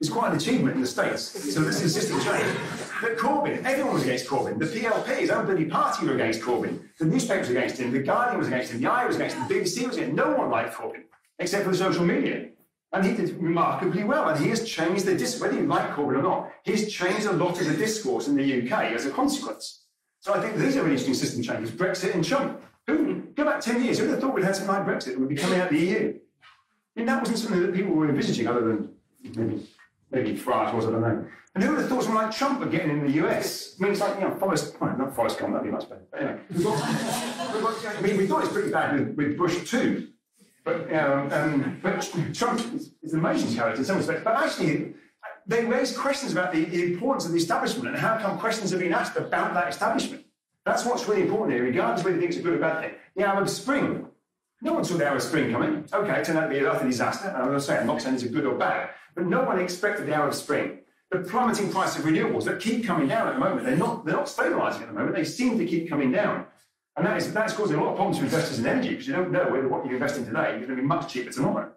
B: is quite an achievement in the States. So this is system change. But Corbyn, everyone was against Corbyn. The PLP, his own bloody party, were against Corbyn. The newspapers against him. The Guardian was against him. The Eye was against him. The BBC was against him. No one liked Corbyn, except for the social media. And he did remarkably well. And he has changed the discourse, whether you like Corbyn or not, he's changed a lot of the discourse in the UK as a consequence. So I think these are really interesting system changes. Brexit and Trump. Who, go back 10 years, who would have thought we'd had something like Brexit and we'd be coming out of the EU? I mean, that wasn't something that people were envisaging other than maybe, maybe Farage was, I don't know. And who would have thought someone like Trump would get in the US? I mean, it's like, you know, Forrest, well, not Forrest Gump, that'd be much better. But anyway, got, we've I mean, we thought it's pretty bad with, with Bush too. But, um, um, but Trump is, is an amazing character in some respects. But actually, they raise questions about the, the importance of the establishment and how come questions have been asked about that establishment. That's what's really important here, regardless whether you think it's a good or bad thing. The Arab Spring. No one saw the Arab Spring coming. Okay, it turned out to be a disaster. And I'm going to say, I'm not saying it's a good or bad, but no one expected the Arab Spring. The plummeting price of renewables that keep coming down at the moment, they're not, they're not stabilising at the moment. They seem to keep coming down. And that is, that's causing a lot of problems for investors in energy because you don't know whether what you invest in today is going to be much cheaper tomorrow.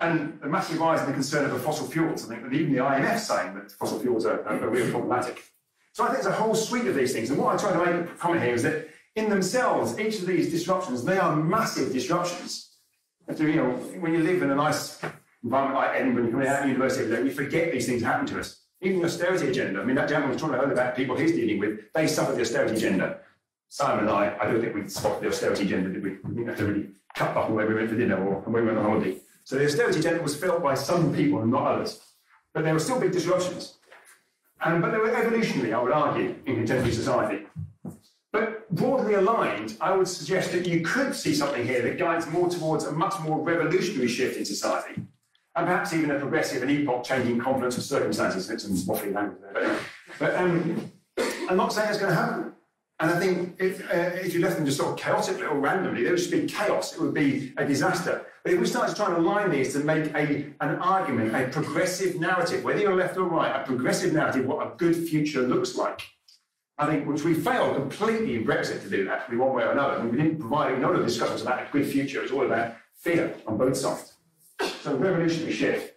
B: And the massive rise in the concern over fossil fuels, I think that even the IMF saying that fossil fuels are, are, are really problematic. So I think there's a whole suite of these things. And what I try to make a comment here is that in themselves, each of these disruptions, they are massive disruptions. And you know, when you live in a nice environment like Edinburgh, come out of university, you forget these things happen to us. Even the austerity agenda. I mean, that gentleman was to learn about people he's dealing with. They suffered the austerity agenda. Simon and I, I don't think we spotted the austerity agenda, did we? We didn't have to really cut back on where we went for dinner or when we went on holiday. So the austerity agenda was felt by some people and not others. But there were still big disruptions. Um, but they were evolutionary, I would argue, in contemporary society. But broadly aligned, I would suggest that you could see something here that guides more towards a much more revolutionary shift in society, and perhaps even a progressive and epoch-changing confluence of circumstances. It's some waffly language there, but. But um, I'm not saying it's going to happen. And I think if, uh, if you left them just sort of chaotically or randomly, there would just be chaos. It would be a disaster. But if we started trying to align these to make a, an argument, a progressive narrative, whether you're left or right, a progressive narrative, what a good future looks like, I think, which we failed completely in Brexit to do that, in one way or another. I mean, we didn't provide none of the discussions about a good future. It's all about fear on both sides. So, revolutionary shift.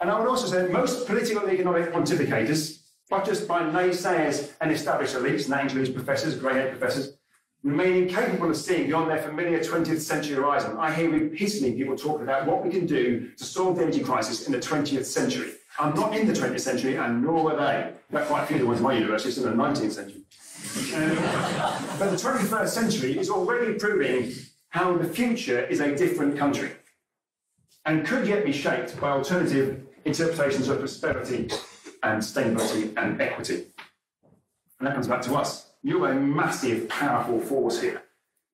B: And I would also say most political and economic pontificators, not just by naysayers and established elites, and that includes professors, grey-haired professors, remain incapable of seeing beyond their familiar 20th century horizon. I hear repeatedly people talking about what we can do to solve the energy crisis in the 20th century. I'm not in the 20th century, and nor were they. There quite a few of the ones in my university still in the 19th century. Um, but the 21st century is already proving how the future is a different country and could yet be shaped by alternative interpretations of prosperity and sustainability and equity. And that comes back to us. You're a massive, powerful force here.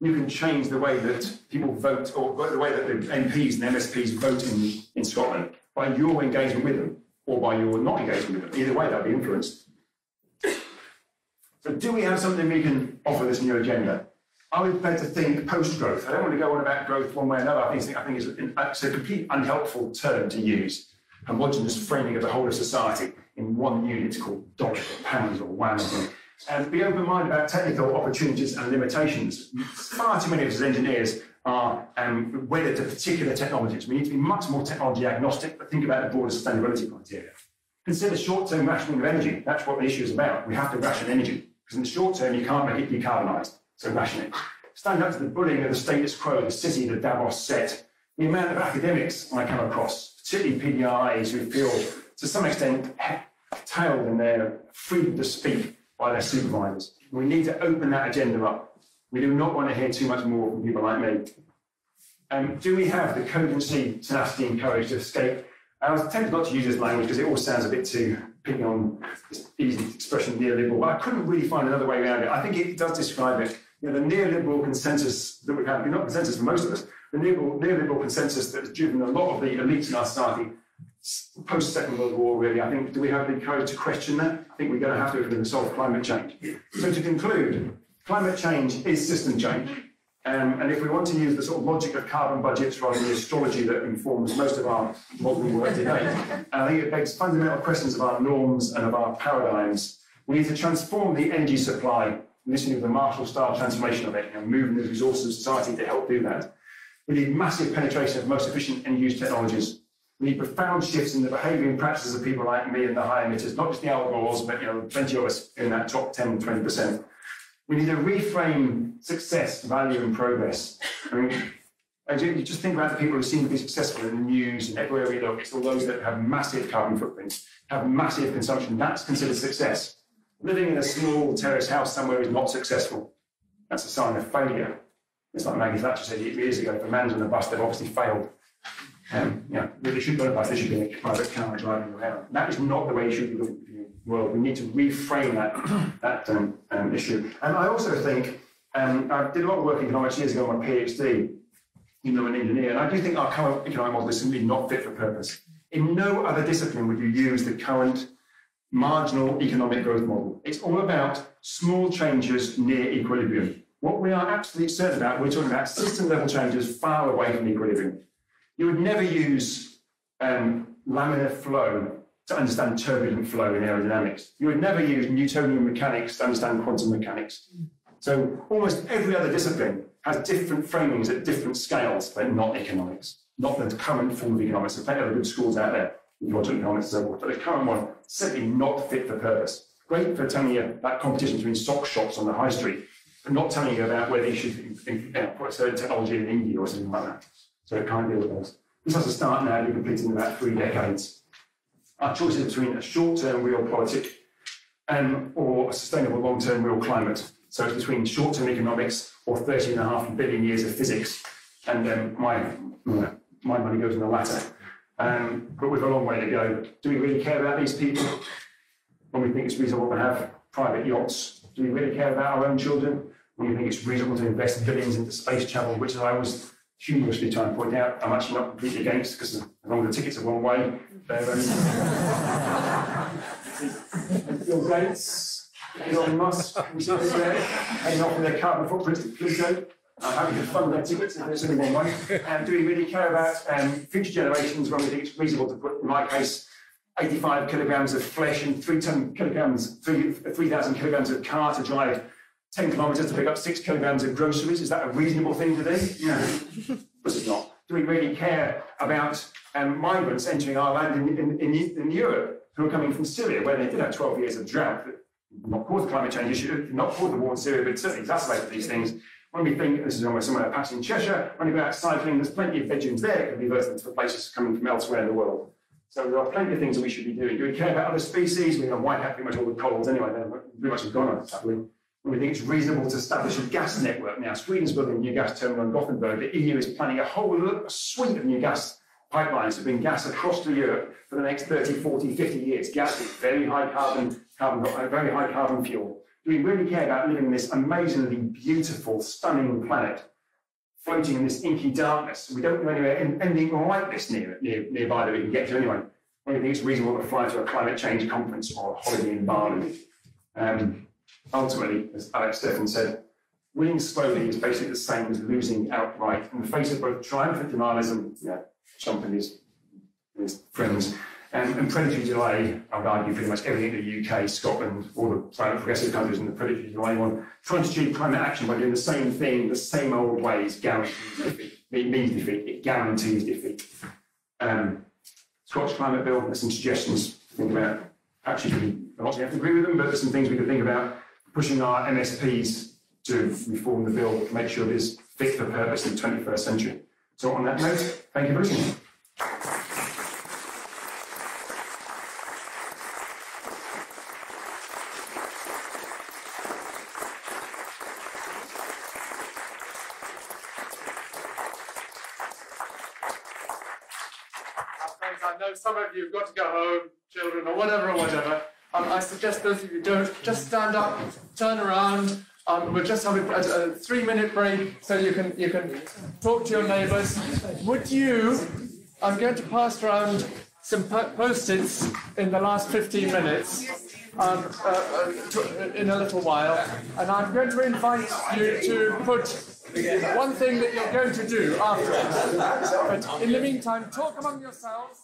B: You can change the way that people vote or the way that the MPs and MSPs vote in, in Scotland by your engagement with them or by your not engagement with them. Either way, they'll be influenced. So, do we have something we can offer this new agenda? Are would better think post growth? I don't want to go on about growth one way or another. I think, I think it's, it's a complete unhelpful term to use. Homogenous framing of the whole of society in one unit called dollars or pounds or whams. And be open minded about technical opportunities and limitations. Far too many of us as engineers are um, wedded to particular technologies. We need to be much more technology agnostic, but think about the broader sustainability criteria. Consider short term rationing of energy. That's what the issue is about. We have to ration energy. Because in the short term, you can't make it decarbonised. So it. Stand up to the bullying of the status quo, the city, the Davos set. The amount of academics I come across, particularly PDIs, who feel to some extent tailed in their freedom to speak by their supervisors. We need to open that agenda up. We do not want to hear too much more from people like me. Um, do we have the cogency, tenacity, and courage to escape? I was tempted not to use this language because it all sounds a bit too picking on this easy expression neoliberal, but I couldn't really find another way around it. I think it does describe it. You know, the neoliberal consensus that we've had, not consensus for most of us, the neoliberal, neoliberal consensus that has driven a lot of the elites in our society post Second World War, really. I think, do we have the courage to question that? I think we're going to have to if we're going to solve climate change. So, to conclude, climate change is system change. Um, and if we want to use the sort of logic of carbon budgets rather than the astrology that informs most of our modern work today, I think it begs fundamental questions of our norms and of our paradigms. We need to transform the energy supply, listening to the Marshall style transformation of it, and moving the resources of society to help do that. We need massive penetration of most efficient and used technologies We need profound shifts in the behaviour and practices of people like me and the high emitters, not just the Gores, but you know, plenty of us in that top 10, 20%. We need to reframe success, value, and progress. I mean, and you just think about the people who seem to be successful in the news and everywhere we look, it's all those that have massive carbon footprints, have massive consumption. That's considered success. Living in a small terrace house somewhere is not successful. That's a sign of failure. It's like Maggie Thatcher said years ago, if a man's on the bus, they've obviously failed. Um, you know, really should be on a bus, they should be in a private car driving around. That is not the way you should be looking at the world. We need to reframe that, <coughs> that um, um, issue. And I also think, um, I did a lot of work in economics years ago on my PhD, you know, an engineer, and I do think our current economic model is simply not fit for purpose. In no other discipline would you use the current marginal economic growth model. It's all about small changes near equilibrium. What we are absolutely certain about, we're talking about system level changes far away from equilibrium. You would never use um, laminar flow to understand turbulent flow in aerodynamics. You would never use Newtonian mechanics to understand quantum mechanics. So almost every other discipline has different framings at different scales, but not economics, not the current form of economics. There's plenty of good schools out there economics and so forth, but the current one simply not fit for purpose. Great for telling you about competition between sock shops on the high street, but not telling you about whether you should know, put a certain technology in India or something like that. So it can't deal with those. This has to start now, be completed in about three decades. Our choices between a short-term realpolitik um, or a sustainable long-term real climate. So it's between short-term economics or 30 and a half billion years of physics. And um, my, my money goes in the latter. Um, but we've a long way to go. Do we really care about these people when we think it's reasonable to have private yachts? Do we really care about our own children when we think it's reasonable to invest billions into space travel, which I was humorously trying to point out I'm actually not completely against because as long as the tickets are one way, they're um, <laughs> Bill Gates, Elon Musk, paying off with their carbon footprint to Pluto. I'm happy to fund their tickets if there's only one way. And do we really care about um, future generations when we think it's reasonable to put, in my case, 85 kilograms of flesh and three ton kilograms, 3,000 3, kilograms of car to drive 10 kilometres to pick up six kilograms of groceries? Is that a reasonable thing to do? No, <laughs> of course it's not. Do we really care about um, migrants entering our land in, in, in, in, Europe who are coming from Syria, where they did have 12 years of drought that not caused the climate change issue, not caused the war in Syria, but certainly exacerbated these things. When we think, this is almost somewhere past in Cheshire, when we go out cycling, there's plenty of bedrooms there that can be diverted for places coming from elsewhere in the world. So there are plenty of things that we should be doing. Do we care about other species? We know wipe out pretty much all the corals anyway, they're pretty much gone, on sadly. We think it's reasonable to establish a gas network. Now, Sweden's building a new gas terminal in Gothenburg. The EU is planning a whole suite of new gas pipelines to bring gas across to Europe for the next 30, 40, 50 years. Gas is very high carbon, carbon very high carbon fuel. Do we really care about living in this amazingly beautiful, stunning planet, floating in this inky darkness? We don't know anywhere anything like this near, near, nearby that we can get to anyway. I think it's reasonable to fly to a climate change conference or a holiday in Bali. Um, ultimately, as Alex Steffen said, winning slowly is basically the same as losing outright. In the face of both triumphant denialism, yeah, Trump his, his friends, and, and predatory delay, I would argue pretty much everything in the UK, Scotland, all the progressive countries and the predatory delay one, trying to achieve climate action by doing the same thing, the same old ways, guarantees defeat. It means defeat, it guarantees defeat. Um, Scotch climate bill, there's some suggestions to think about. Actually, I'm not going to agree with them, but there's some things we could think about pushing our MSPs to reform the bill make sure it is fit for purpose in the 21st century. So on that note, thank you for listening.
D: I know some of you have got to go home, children, or whatever, or whatever. Um, I suggest those of you don't just stand up, turn around. Um, we'll just have a, a, three-minute break so you can you can talk to your neighbours. Would you? I'm going to pass around some post-its in the last 15 minutes. Um, uh, uh, in a little while, and I'm going to invite you to put one thing that you're going to do after. But in the meantime, talk among yourselves.